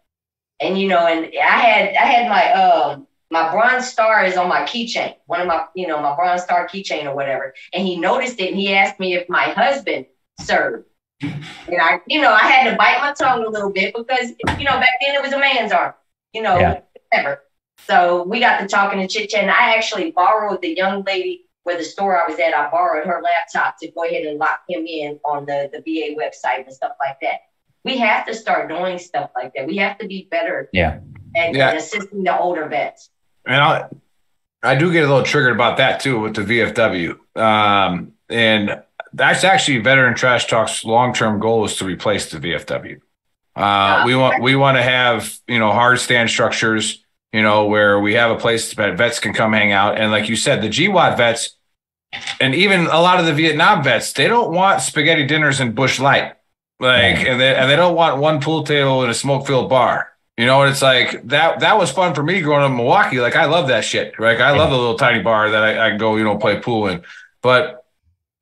and you know, and I had I had my um my bronze star is on my keychain, one of my you know my bronze star keychain or whatever, and he noticed it and he asked me if my husband served. And I, you know, I had to bite my tongue a little bit because, you know, back then it was a man's arm, you know, Yeah. whatever. So we got to talking and chit chat. And I actually borrowed the young lady where the store I was at. I borrowed her laptop to go ahead and lock him in on the, the VA website and stuff like that. We have to start doing stuff like that. We have to be better Yeah. at, Yeah. at assisting the older vets. And I, I do get a little triggered about that too with the VFW. Um, and that's actually Veteran Trash Talk's long term goal is to replace the VFW. Uh, we want we want to have you know hard stand structures, you know, where we have a place that vets can come hang out. And like you said, the GWOT vets, and even a lot of the Vietnam vets, they don't want spaghetti dinners and Busch Light, like, and they and they don't want one pool table and a smoke filled bar. You know, and it's like that. That was fun for me growing up in Milwaukee. Like, I love that shit. Like, I love the little tiny bar that I, I can go, you know, play pool in. But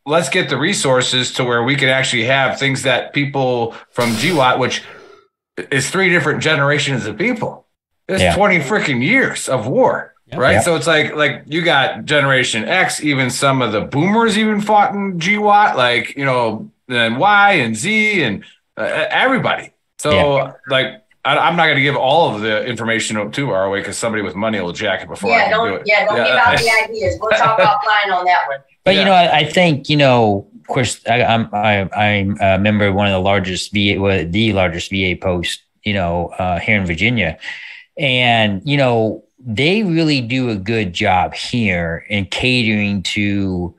let's get the resources to where we can actually have things that people from GWOT, which is three different generations of people. It's Yeah. 20 freaking years of war. Right. Yeah. So it's like like you got Generation X, even some of the boomers even fought in GWOT, like, you know, and Y and Z and uh, everybody. So Yeah. like I, I'm not going to give all of the information to ROA because somebody with money will jack it before I Yeah, can do don't it. yeah, don't give out the ideas. We'll talk offline on that one. But Yeah. you know, I, I think you know, of course, I, I'm I, I'm a member of one of the largest VA, well, the largest VA post, you know, uh, here in Virginia, and you know, they really do a good job here in catering to,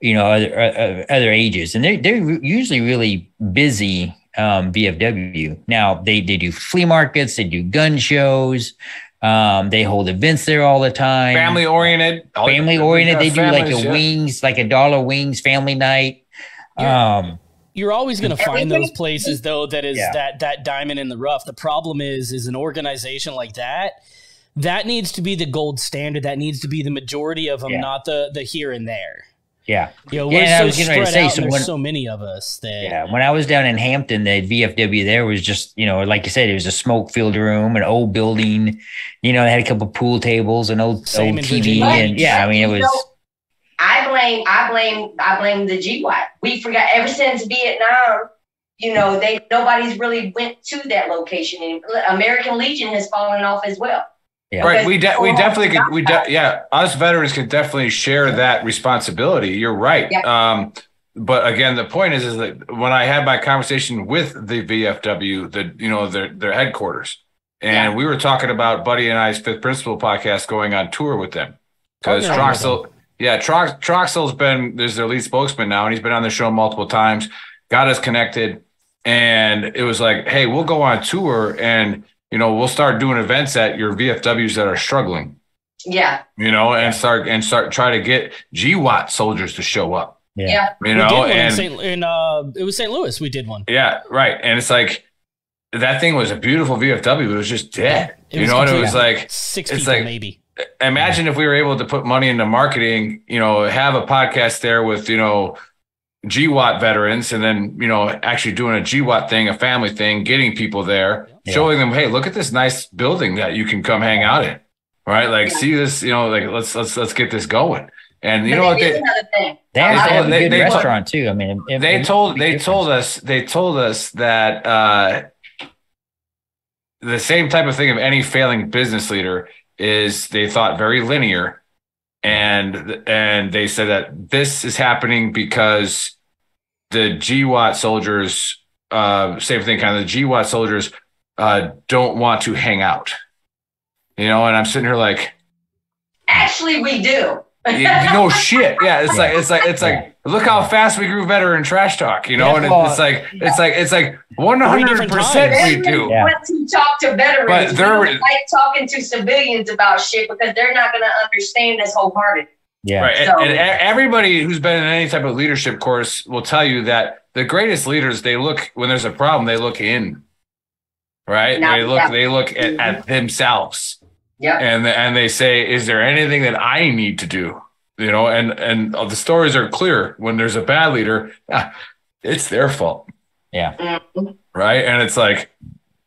you know, other uh, other ages, and they're they're usually really busy. Um, VFW. Now they they do flea markets, they do gun shows, um, they hold events there all the time Family oriented. family oriented. They do like a yeah. wings, like a dollar wings family night. Um, You're always going to find those places though that is Yeah. that that diamond in the rough. The problem is is an organization like that that needs to be the gold standard. That needs to be the majority of them, Yeah. not the the here and there. Yeah, You know, Yeah, we're and I so was getting ready to say, so when- so many of us that yeah. When I was down in Hampton, the VFW there was just you know, like you said, it was a smoke filled room, an old building. You know, they had a couple pool tables, an old Same old TV, and yeah, I mean, it You was know, I blame, I blame, I blame the GWOT. We forgot ever since Vietnam. You know, they nobody's really went to that location. And American Legion has fallen off as well. Yeah. Right. We de- we Oh, definitely could. We de- yeah. Us veterans could definitely share that responsibility. You're right. Yeah. Um, but again, the point is, is that when I had my conversation with the VFW, the you know their their headquarters, and Yeah. we were talking about Buddy and I's Fifth Principle podcast going on tour with them because Partnering with Troxel, yeah, Trox, Troxel's been there's their lead spokesman now, and he's been on the show multiple times, got us connected, and it was like, hey, we'll go on tour and you know we'll start doing events at your VFWs that are struggling Yeah, you know, and start and start try to get GWOT soldiers to show up, yeah, yeah. you know, one in and St. In, uh, it was St. Louis. We did one. yeah, right, and it's like that thing was a beautiful VFW, but it was just dead, It you know, and it was like Six it's people like- maybe. imagine if we were able to put money into marketing, you know, have a podcast there with you know GWOT veterans, and then you know actually doing a GWOT thing, a family thing, getting people there, Yeah. showing them, hey, look at this nice building that you can come hang out in, right? Like, see this, you know, like let's let's let's get this going. And you know what they another thing. They have, They- they have a good they- restaurant too. I mean, it- they it- told they it- told us they told us that uh, the same type of thing of any failing business leader is they thought very linear and and they said that this is happening because the GWOT soldiers uh same thing kind of the GWOT soldiers uh don't want to hang out you know and I'm sitting here like Actually, we do. yeah, no shit. Yeah, it's like it's like it's like look how fast we grew better in trash talk, you know, and Yeah. it's like it's like it's like one hundred percent we do. Yeah. want to talk to veterans. But they're- don't like talking to civilians about shit because they're not going to understand this wholehearted. Yeah. Right. So- and, and everybody who's been in any type of leadership course will tell you that the greatest leaders, they look when there's a problem, they look in. Right? Now- they look yeah. they look at, at themselves Yep. and and they say, Is there anything that I need to do? You know, and and the stories are clear. When there's a bad leader, ah, it's their fault. Yeah. Mhm. Right. And it's like,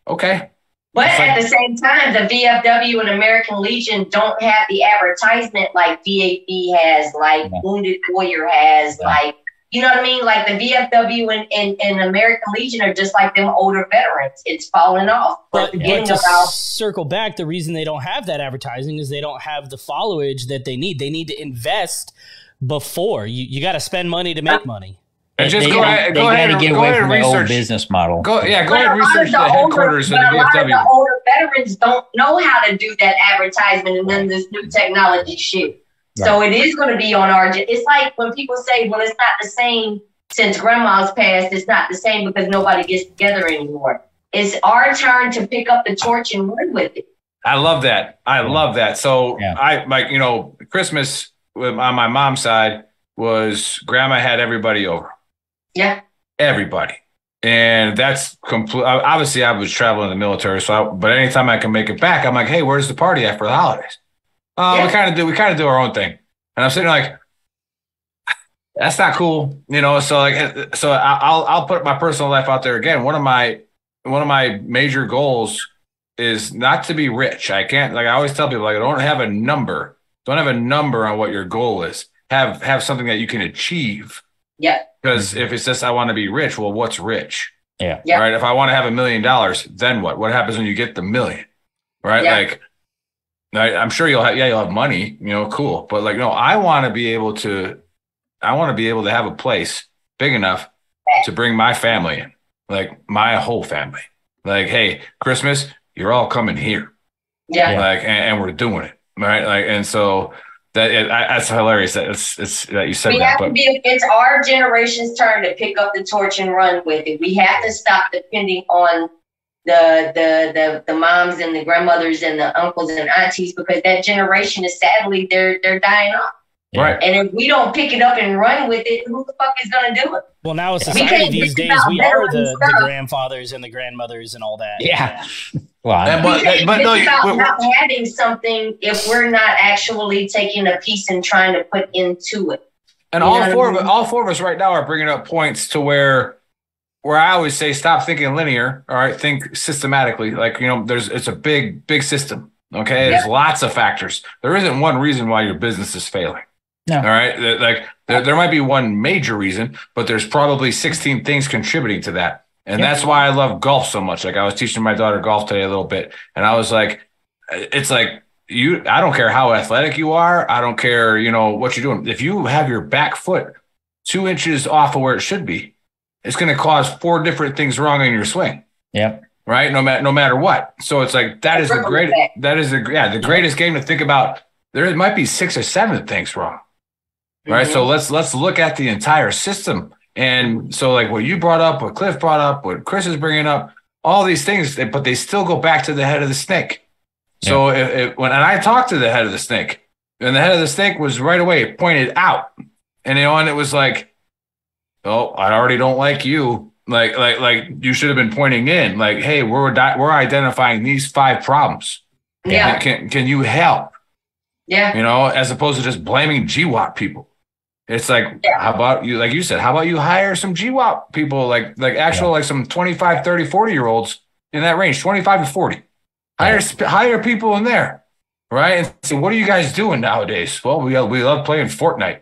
okay. But It's like- at the same time, the VFW and American Legion don't have the advertisement like VAB has, like Yeah. Wounded Warrior has, Yeah. like you know what I mean? Like the VFW and, and, and American Legion are just like them older veterans. It's falling off. But, But but to about circle back, the reason they don't have that advertising is they don't have the followage that they need. They need to invest before. You you got to spend money to make money. And just they, go ahead, they go ahead, and, get go away ahead from and the old research. business model. Go, yeah, go But ahead and a lot of research the older- headquarters of but a lot of the the older veterans don't know how to do that advertisement and then this new technology shit. So it is going to be on our. It's like when people say, "Well, it's not the same since Grandma's passed. It's not the same because nobody gets together anymore." It's our turn to pick up the torch and run with it. I love that. I love that. So Yeah. I like you know Christmas on my mom's side was grandma had everybody over, Yeah, everybody, and that's complete. Obviously, I was traveling in the military, so I, but anytime I can make it back, I'm like, hey, where's the party after the holidays? Uh, Yeah. We kind of do. We kind of do our own thing, and I'm sitting like. That's not cool, you know. So like, so I- I'll I'll put my personal life out there again. One of my one of my major goals is not to be rich. I can't like I always tell people like I don't have a number. Don't have a number on what your goal is. Have have something that you can achieve. yeah, Because if it's just I want to be rich, well, what's rich? Yeah. Yeah. Right. If I want to have a million dollars, then what? What happens when you get the million? Right. Yeah. Like I, I'm sure you'll have yeah, you'll have money, you know, cool. But like, no, I want to be able to I want to be able to have a place big enough to bring my family in, like my whole family. Like, hey, Christmas, you're all coming here yeah. like and, and we're doing it right like and so that it, I, that's hilarious that it's it's that you said We that have to but be. It's our generation's turn to pick up the torch and run with it. We have to stop depending on the the the the moms and the grandmothers and the uncles and aunties because that generation is sadly they're they're dying off. right And if we don't pick it up and run with it, who the fuck is gonna do it? Well, now with We society can't these days, we are the, the grandfathers and the grandmothers and all that. Yeah. Well, And know. but we can't but no about we're- not having something if we're not actually taking a piece and trying to put into it. and you all four I of all four of us right now are bringing up points to where where I always say stop thinking linear all right? Think systematically. Like you know there's it's a big big system okay? There's lots of factors. There isn't one reason why your business is failing No. all right? Like there, there might be one major reason but there's probably 16 things contributing to that. And Yeah. that's why I love golf so much. Like I was teaching my daughter golf today a little bit and I was like it's like you I don't care how athletic you are. I don't care you know what you're doing. If you have your back foot two inches off of where it should be it's going to cause four different things wrong in your swing. Yep. right? No matter no matter what. So it's like that is the Ripple great that is the yeah the greatest game to think about. There might be six or seven things wrong. Right? Mm-hmm. so let's let's look at the entire system. And so like what you brought up what cliff brought up what chris is bringing up all these things but they still go back to the head of the snake. So if, if, when and i talked to the head of the snake and the head of the snake was right away pointed out. And you know and it was like oh i already don't like you like like like you should have been pointing in like hey we're di- we're identifying these five problems Yeah, can can you help yeah, you know, as opposed to just blaming GWOT people. It's like, Yeah. how about you, like you said, how about you hire some GWOT people, like, like actual, like some 25, 30, 40 year olds in that range, 25 to 40. Hire, sp- hire people in there, right? And say, what are you guys doing nowadays? Well, we, we love playing Fortnite.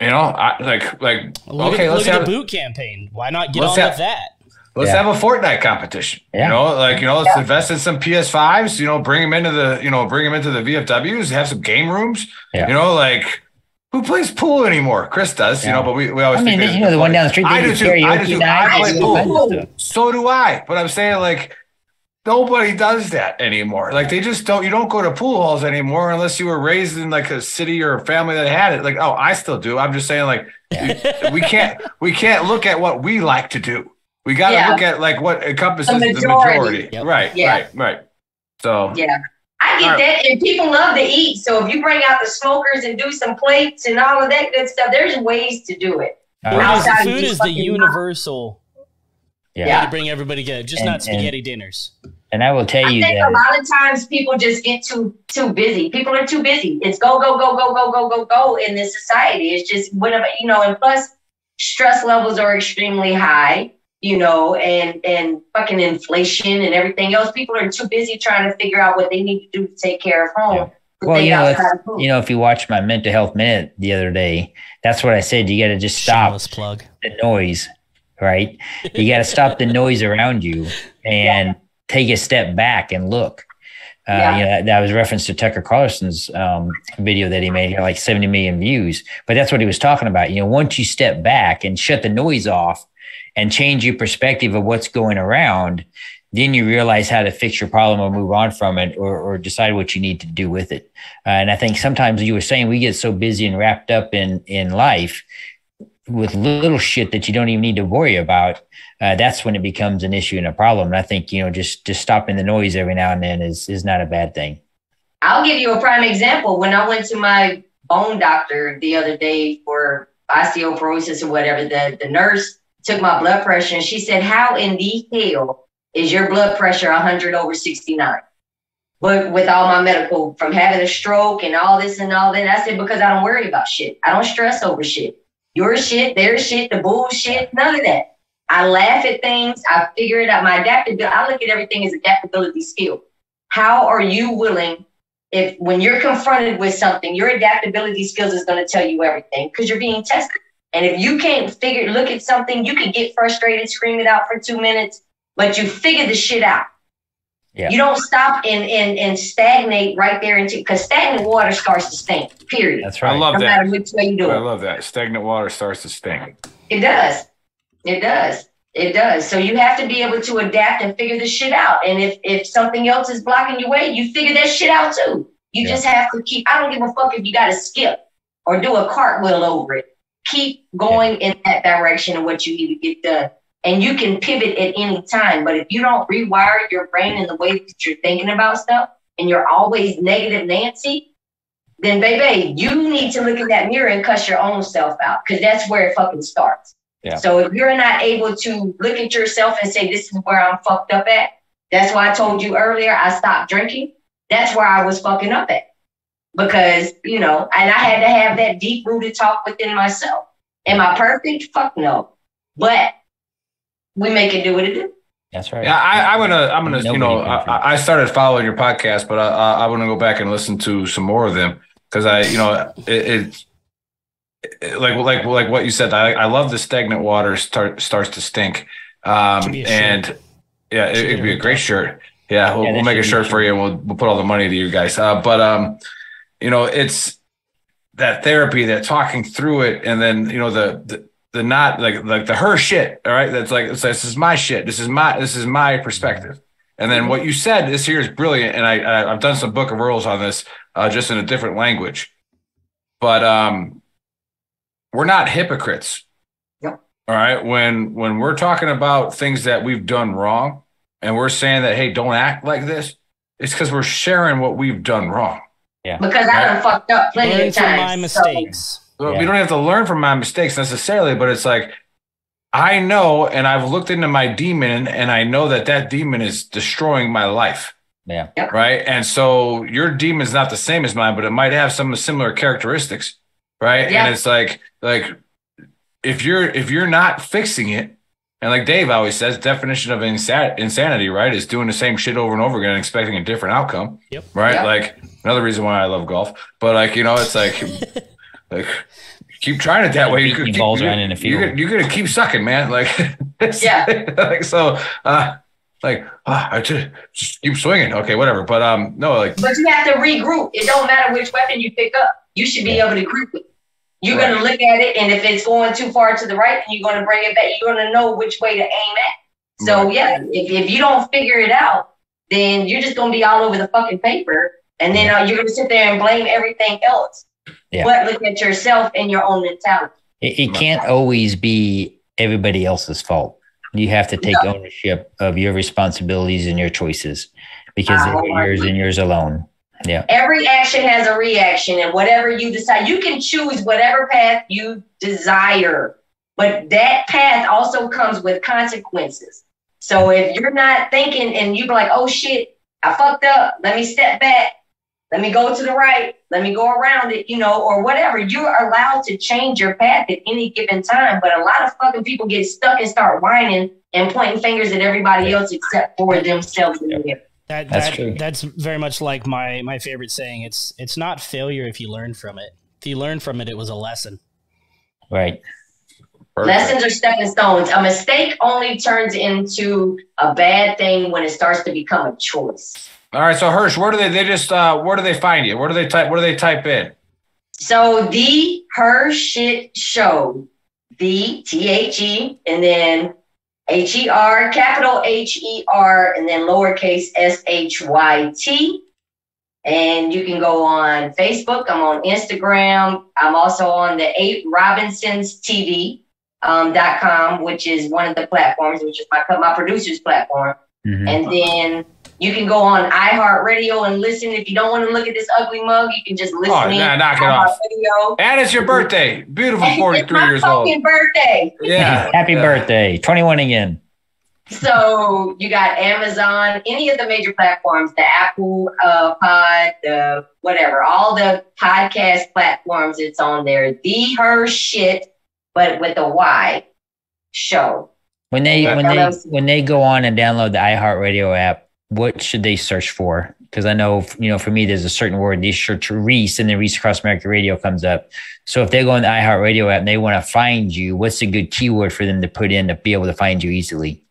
You know, I, like, like, Look okay, at, let's look at have, the boot campaign. Why not get Let's on have- with that? let's Yeah. have a Fortnite competition. Yeah. You know, like, you know, let's invest in some PS5s, you know, bring them into the, you know, bring them into the VFWs, have some game rooms. Yeah. You know, like who plays pool anymore? Chris does, you know, but we, we always I mean, you know, the one down the street, I do do too. I do too. I play pool. a bunch of stuff. So do I. But I'm saying like nobody does that anymore. Like they just don't you don't go to pool halls anymore unless you were raised in like a city or a family that had it. Like, oh, I still do. I'm just saying like you- we can't we can't look at what we like to do. We got to Yeah. look at like what encompasses The the majority. majority. Yep. Right, Yeah. right, right. So yeah. I get All right. that, and people love to eat. So if you bring out the smokers and do some plates and all of that good stuff, there's ways to do it. Uh, Food is, food is the fucking- universal way yeah. to bring everybody together, just And- not and- spaghetti dinners. And I will tell I you think a lot of times people just get too too busy. People are too busy. It's go go go go go go go go in this society. It's just whatever you know. And plus, stress levels are extremely high. You know, and and fucking inflation and everything else. People are too busy trying to figure out what they need to do to take care of home. Yeah. Well, you know, if, you know, if you watch my mental health minute the other day, that's what I said. You got to just stop Shameless plug. the noise, right? You got to stop the noise around you and take a step back and look. Uh, Yeah. You know, that, was reference to Tucker Carlson's um, video that he made, like 70 million views. But that's what he was talking about. You know, once you step back and shut the noise off and change your perspective of what's going around, then you realize how to fix your problem or move on from it or, or decide what you need to do with it. Uh, and I think sometimes you were saying we get so busy and wrapped up in in life with little shit that you don't even need to worry about. Uh, that's when it becomes an issue and a problem. And I think you know just just stopping the noise every now and then is is not a bad thing. I'll give you a prime example. When I went to my bone doctor the other day for osteoporosis or whatever, the, the nurse took my blood pressure and she said, How in the hell is your blood pressure 100 over 69? But with all my medical, from having a stroke and all this and all that, I said, Because I don't worry about shit. I don't stress over shit. Your shit, their shit, the bullshit, none of that. I laugh at things. I figure it out. My adaptability, I look at everything as adaptability skill. How are you willing if when you're confronted with something, your adaptability skills is going to tell you everything because you're being tested. And if you can't figure, look at something, you can get frustrated, scream it out for two minutes, but you figure the shit out. Yeah. You don't stop and and and stagnate right there into because stagnant water starts to stink. Period. That's right. I right. love no that. matter which way you do I it. love that. Stagnant water starts to stink. It does. It does. It does. So you have to be able to adapt and figure this shit out. And if if something else is blocking your way, you figure that shit out too. You Yeah. just have to keep. I don't give a fuck if you got to skip or do a cartwheel over it. Keep going in that direction of what you need to get done. And you can pivot at any time. But if you don't rewire your brain in the way that you're thinking about stuff, and you're always negative Nancy, then baby, you need to look in that mirror and cuss your own self out because that's where it fucking starts. Yeah. So if you're not able to look at yourself and say, this is where I'm fucked up at, that's why I told you earlier I stopped drinking. That's where I was fucking up at. Because, you know, and I had to have that deep rooted talk within myself. Am I perfect? Fuck no. But we make it do what it do. That's right. Yeah, I, I'm gonna, I'm gonna, you know. I, I started following your podcast, but I, I, I want to go back and listen to some more of them because I, you know, it, it, it- like, like, like what you said. I, I love the stagnant water start starts to stink, um, Should be a shirt. and yeah, it, Should it'd be a great shirt. Yeah, we'll, Yeah, we'll make a shirt for you, and we'll, we'll put all the money to you guys. Uh, but um, you know, it's that therapy, that talking through it, and then you know the the, the not like like the her shit. All right, that's like it's this is my shit. This is my this is my perspective. And then what you said this here is brilliant, and I, I I've done some book of rules on this, uh, just in a different language. But um, we're not hypocrites. Yep. All right. When when we're talking about things that we've done wrong, and we're saying that hey, don't act like this, it's because we're sharing what we've done wrong. Yeah. Because I done fucked up plenty Learn of from times. my mistakes. Well, Yeah. We don't have to learn from my mistakes necessarily, but it's like I know, and I've looked into my demon, and I know that that demon is destroying my life. Yeah. Right. And so your demon's not the same as mine, but it might have some similar characteristics. Right. Yeah. And it's like, like if you're if you're not fixing it, and like Dave always says, definition of insa- insanity, right, is doing the same shit over and over again and expecting a different outcome. Yep. Right. Yeah. Like another reason why I love golf. But like, you know, it's like like keep trying it that way. You Beating could keep, balls you, around in the You're gonna, you're gonna keep sucking, man. Like Yeah. like so uh like ah, I just, just keep swinging. Okay, whatever. But um no, like But you have to regroup. It don't matter which weapon you pick up. You should be able to group it. You're Right. gonna look at it, and if it's going too far to the right, then you're gonna bring it back. You're gonna know which way to aim at. So Right. yeah, if, if you don't figure it out, then you're just gonna be all over the fucking paper, and then uh, you're gonna sit there and blame everything else. Yeah. But look at yourself and your own mentality. It, it can't always be everybody else's fault. You have to take ownership of your responsibilities and your choices because I they're yours and yours alone. Yeah. Every action has a reaction, and whatever you decide, you can choose whatever path you desire. But that path also comes with consequences. So if you're not thinking and you're like, oh shit, I fucked up, let me step back, let me go to the right, let me go around it, you know, or whatever. You're allowed to change your path at any given time. But a lot of fucking people get stuck and start whining and pointing fingers at everybody else except for themselves. That, That's that- true. That's very much like my my favorite saying. It's it's not failure if you learn from it. If you learn from it, it was a lesson. Right. Lessons are stepping stones. A mistake only turns into a bad thing when it starts to become a choice. All right, so Hersh, where do they they just uh where do they find you? Where do they type where do they type in? So the her shit show, the T H E, and then H E R, capital H E R, and then lowercase S H Y T. And you can go on Facebook. I'm on Instagram. I'm also on the Eight Robinsons TV um, dot com, which is one of the platforms, which is my my producer's platform. Mhm. And then you can go on iHeartRadio and listen. If you don't want to look at this ugly mug, you can just listen. Oh, nah, knock it off. iHeartRadio. And it's your birthday. Beautiful 43 it's years old. fucking birthday. Yeah. Happy Yeah. birthday. 21 again. So you got Amazon, any of the major platforms, the Apple uh, Pod, the whatever, all the podcast platforms. It's on there. The her shit, but with a Y show. When they when they when they go on and download the iHeartRadio app, what should they search for? Because I know you know for me, there's a certain word they search Reese, and then Reese Across America Radio comes up. So if they go on the iHeartRadio app and they want to find you, what's a good keyword for them to put in to be able to find you easily?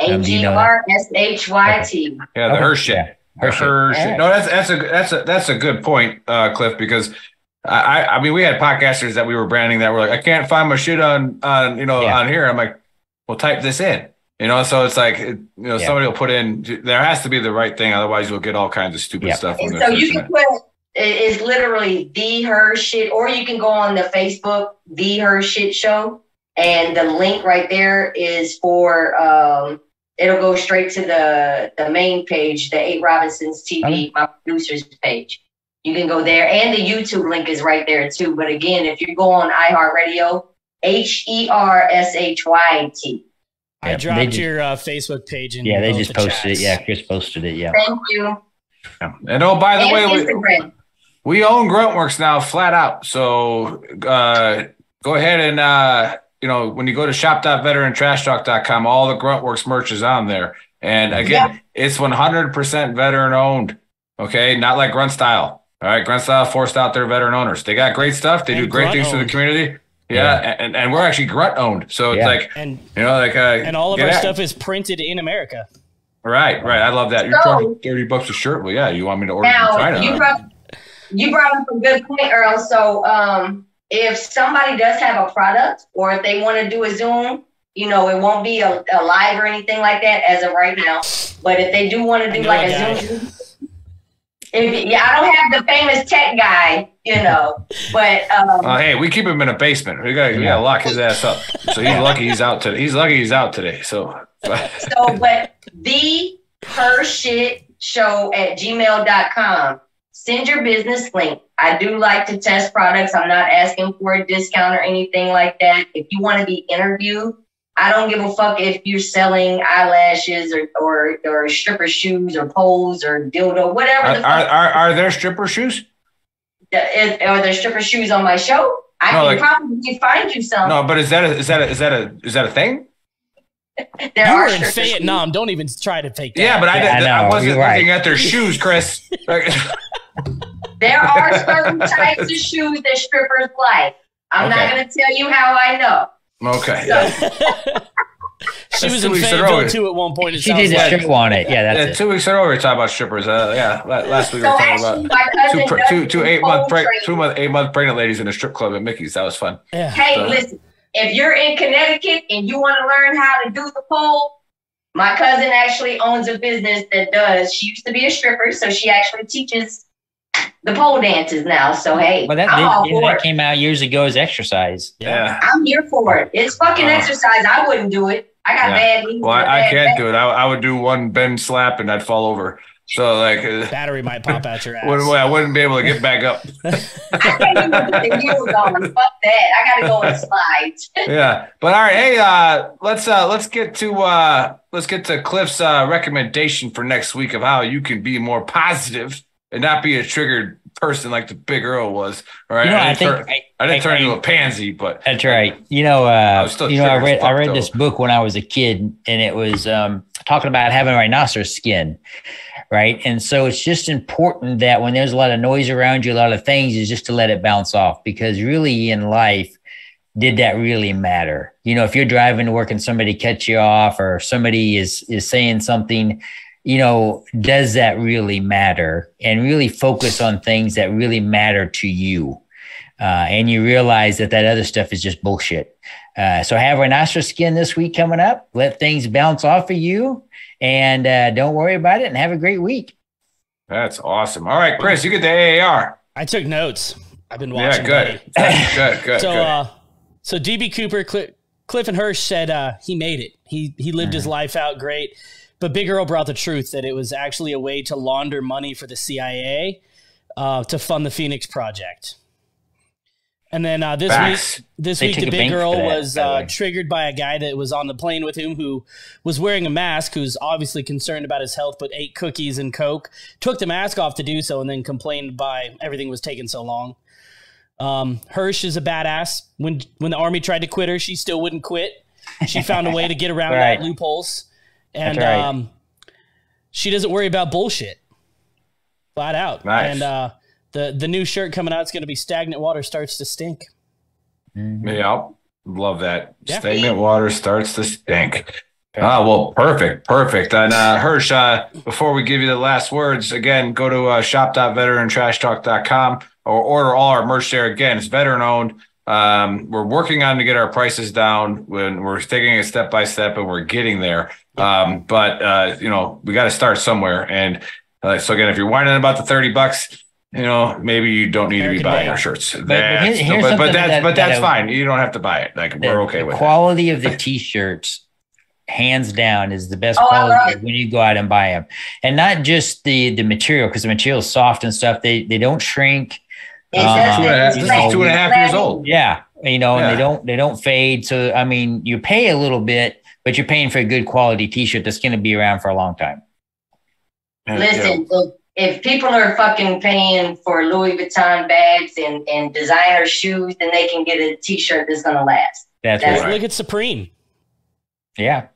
Um, H do you know that? R S H Y T. Yeah, the Okay. Hersh shit. Yeah. Hersh shit. Hersh shit. All right. No, that's that's a that's a that's a good point, uh, Cliff, because I I I mean we had podcasters that we were branding that were like, I can't find my shit on on you know Yeah. on here. I'm like, well, type this in. You know, so it's like it- you know Yeah. somebody will put in. There has to be the right thing, otherwise you'll get all kinds of stupid Yeah. stuff. when And they're so you can put it is literally the her shit, or you can go on the Facebook the her shit show, and the link right there is for um. It'll go straight to the the main page, the Eight Robinsons TV, my producer's page. You can go there, and the YouTube link is right there too. But again, if you go on iHeartRadio, H E R S H Y T. I Yeah, they dropped just- your uh, Facebook page in Yeah, they just the posted it. Yeah, Chris posted it. Yeah. Thank you. And oh, by the and way, we, Instagram. we own Gruntworks now, flat out. So uh, go ahead and uh, you know when you go to shop.veterantrashtalk.com, all the Gruntworks merch is on there. And again, it's 100% veteran owned. Okay, not like Grunt Style. All right, Grunt Style forced out their veteran owners. They got great stuff. They And do great Grunt things for the owned. community. Yeah, Yeah. And, and we're actually Grunt owned. So it's Yeah. like and you know, like uh, and all of our at- stuff is printed in America. Right, right. I love that. You're So- charging 30 bucks a shirt. Well, yeah, you want me to order from Now China? you brought you brought up a good point, Earl. So um, if somebody does have a product, or if they want to do a Zoom, you know, it won't be a, a live or anything like that as of right now. But if they do want to do like a a guy. Zoom, if, yeah, I don't have the famous tech guy, you know, but um, Uh, hey, we keep him in a basement. We got we Yeah. got to lock his ass up. So he's lucky he's out today. He's lucky he's out today. So So, but the her shit show at gmail.com. Send your business link. I do like to test products. I'm not asking for a discount or anything like that. If you want to be interviewed, I don't give a fuck if you're selling eyelashes or or, or stripper shoes or poles or dildo, whatever are, the are, are, are there stripper shoes? Is, are there stripper shoes on my show? I No, can like- probably find you some. No, but is that a, is that a, is that a is that a thing? there you are were in. Vietnam. Don't even try to take that. Yeah, but I, Yeah, I did, I, know, wasn't right. looking at their shoes, Chris. There are certain types of shoes that strippers like. I'm not going to tell you how I know. okay. So, she was two in weeks in a Fayetteville row. too at one point. She sounds did a like. show on it. Yeah, Yeah, that's it. two weeks in a row we were talking about strippers. Uh, yeah, last week we were talking actually, about my two, pre- does two, two do eight month pole preg- two month eight month pregnant ladies in a strip club at Mickey's. That was fun. Yeah. Hey, So- listen, if you're in Connecticut and you want to learn how to do the pole, my cousin actually owns a business that does. She used to be a stripper, so she actually teaches the pole dances now. So hey, Well, that, I'm all they- for that it. came out years ago as exercise. Yeah. I'm here for it. It's fucking Uh. exercise. I wouldn't do it. I got Yeah. bad knees. Well, and a I, I bad can't do it. I, I would do one bend slap and I'd fall over. So like, uh, Battery might pop out your ass. wouldn't, I wouldn't be able to get back up. I can't even put the heels on. Fuck that. I gotta go and slide. yeah. But all right, hey, uh, let's uh, let's get to uh, let's get to Cliff's uh, recommendation for next week of how you can be more positive and not be a triggered person like the Big Earl was. All right, You know, I I didn't, think turn, I- I didn't turn into a pansy, but That's right. You know, I uh, you know, I read I read this book when I was a kid, and it was um, talking about having rhinoceros skin, right? And so it's just important that when there's a lot of noise around you, a lot of things, is just to let it bounce off because really in life, did that really matter? You know, if you're driving to work and somebody cuts you off, or somebody is is saying something. You know, does that really matter? And really focus on things that really matter to you uh, and you realize that that other stuff is just bullshit. Uh, so have rhinoceros skin this week coming up. Let things bounce off of you, and uh, don't worry about it. And have a great week. that's awesome. All right, Chris, you get the AAR. I took notes. I've been watching. Yeah, watching. good. Good, good, so good. uh so DB Cooper, Cl- Cliff and Hersh said uh he made it. He he lived Mm-hmm. his life out great. But Big Earl brought the truth that it was actually a way to launder money for the CIA uh, to fund the Phoenix Project. And then uh, this week, this They week, the Big Earl that, was uh, triggered by a guy that was on the plane with him who was wearing a mask, who's obviously concerned about his health, but ate cookies and coke, took the mask off to do so, and then complained by everything was taking so long. Um, Hersh is a badass. When when the army tried to quit her, she still wouldn't quit. She found a way to get around Right. that loopholes, and right. um, she doesn't worry about bullshit. Flat out. Nice. And uh, the the new shirt coming out is going to be stagnant water starts to stink. Yeah, love that. Yeah. Stagnant water starts to stink. Ah, well, perfect, perfect. And uh, Hersh, uh, before we give you the last words, again, go to uh, shop.veterantrashtalk.com or order all our merch there. Again, it's veteran owned. Um, we're working on to get our prices down when we're taking it step by step and we're getting there. Um, but uh, you know, we got to start somewhere. And uh, so again, if you're whining about the 30 bucks, you know, maybe you don't need to be buying our shirts. but That's- here- here's but, but that's that- but that's I- fine. You don't have to buy it. Like The, we're okay the with it. quality of the t-shirts, hands down, is the best Oh, quality it. when you go out and buy them, and not just the the material because the material is soft and stuff. They they don't shrink. It's Uh, just Two and a half- this is two and a half years old. Yeah, you know, and they don't they don't fade. So I mean, you pay a little bit, but you're paying for a good quality T-shirt that's going to be around for a long time. And, you know, Listen, if, if people are fucking paying for Louis Vuitton bags and, and designer shoes, then they can get a t-shirt that's gonna last. That's That's right. Look at Supreme. Yeah.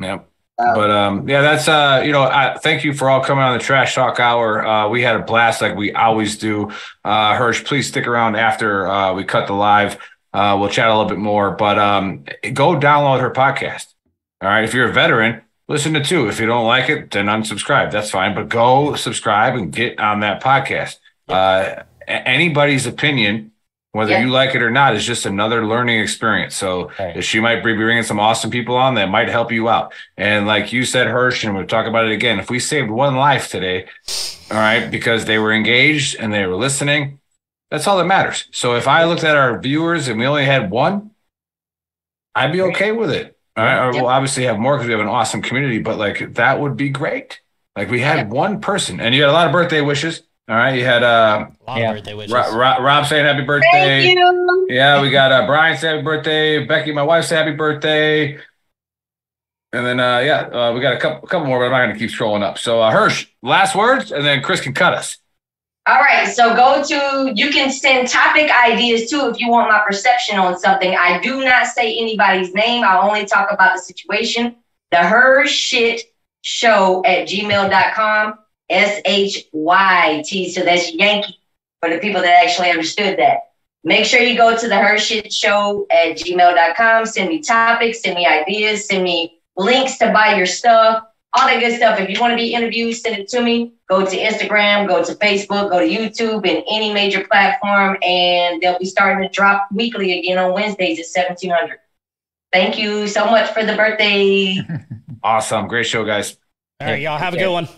Yep. Um, But um, yeah, that's uh, you know, I, thank you for all coming on the Trash Talk Hour. Uh, we had a blast like we always do. Uh, Hersh, please stick around after uh, we cut the live. Uh, we'll chat a little bit more, but um, go download her podcast. All right, if you're a veteran, listen to two. If you don't like it, then unsubscribe. That's fine. But go subscribe and get on that podcast. Uh, anybody's opinion, whether Yeah. you like it or not, is just another learning experience. So Right. she might be bringing some awesome people on that might help you out. And like you said, Hersh, and we'll talk about it again. If we saved one life today, all right, because they were engaged and they were listening, that's all that matters. So if I looked at our viewers and we only had one, I'd be okay with it. All right. Or Yep. we'll obviously have more because we have an awesome community, but like that would be great. Like we had Yep. one person and you had a lot of birthday wishes. All right. You had uh, A lot Yeah. of birthday wishes. Ro- Ro- Rob saying happy birthday. Thank you. Yeah, we got uh, Brian say happy birthday. Becky, my wife, say happy birthday. And then, uh, yeah, uh, we got a couple, couple more, but I'm not going to keep scrolling up. So, uh, Hersh, last words, and then Chris can cut us. All right, so go to, you can send topic ideas too if you want my perception on something. I do not say anybody's name. I only talk about the situation. The her shit show at gmail.com, S H Y T. So that's Yankee for the people that actually understood that. Make sure you go to the Hershit show at gmail.com. Send me topics, send me ideas, send me links to buy your stuff all that good stuff. If you want to be interviewed, send it to me. Go to Instagram, go to Facebook, go to YouTube, and any major platform, and they'll be starting to drop weekly again on Wednesdays at 1700. Thank you so much for the birthday. Awesome. Great show, guys. All right, y'all have a good one.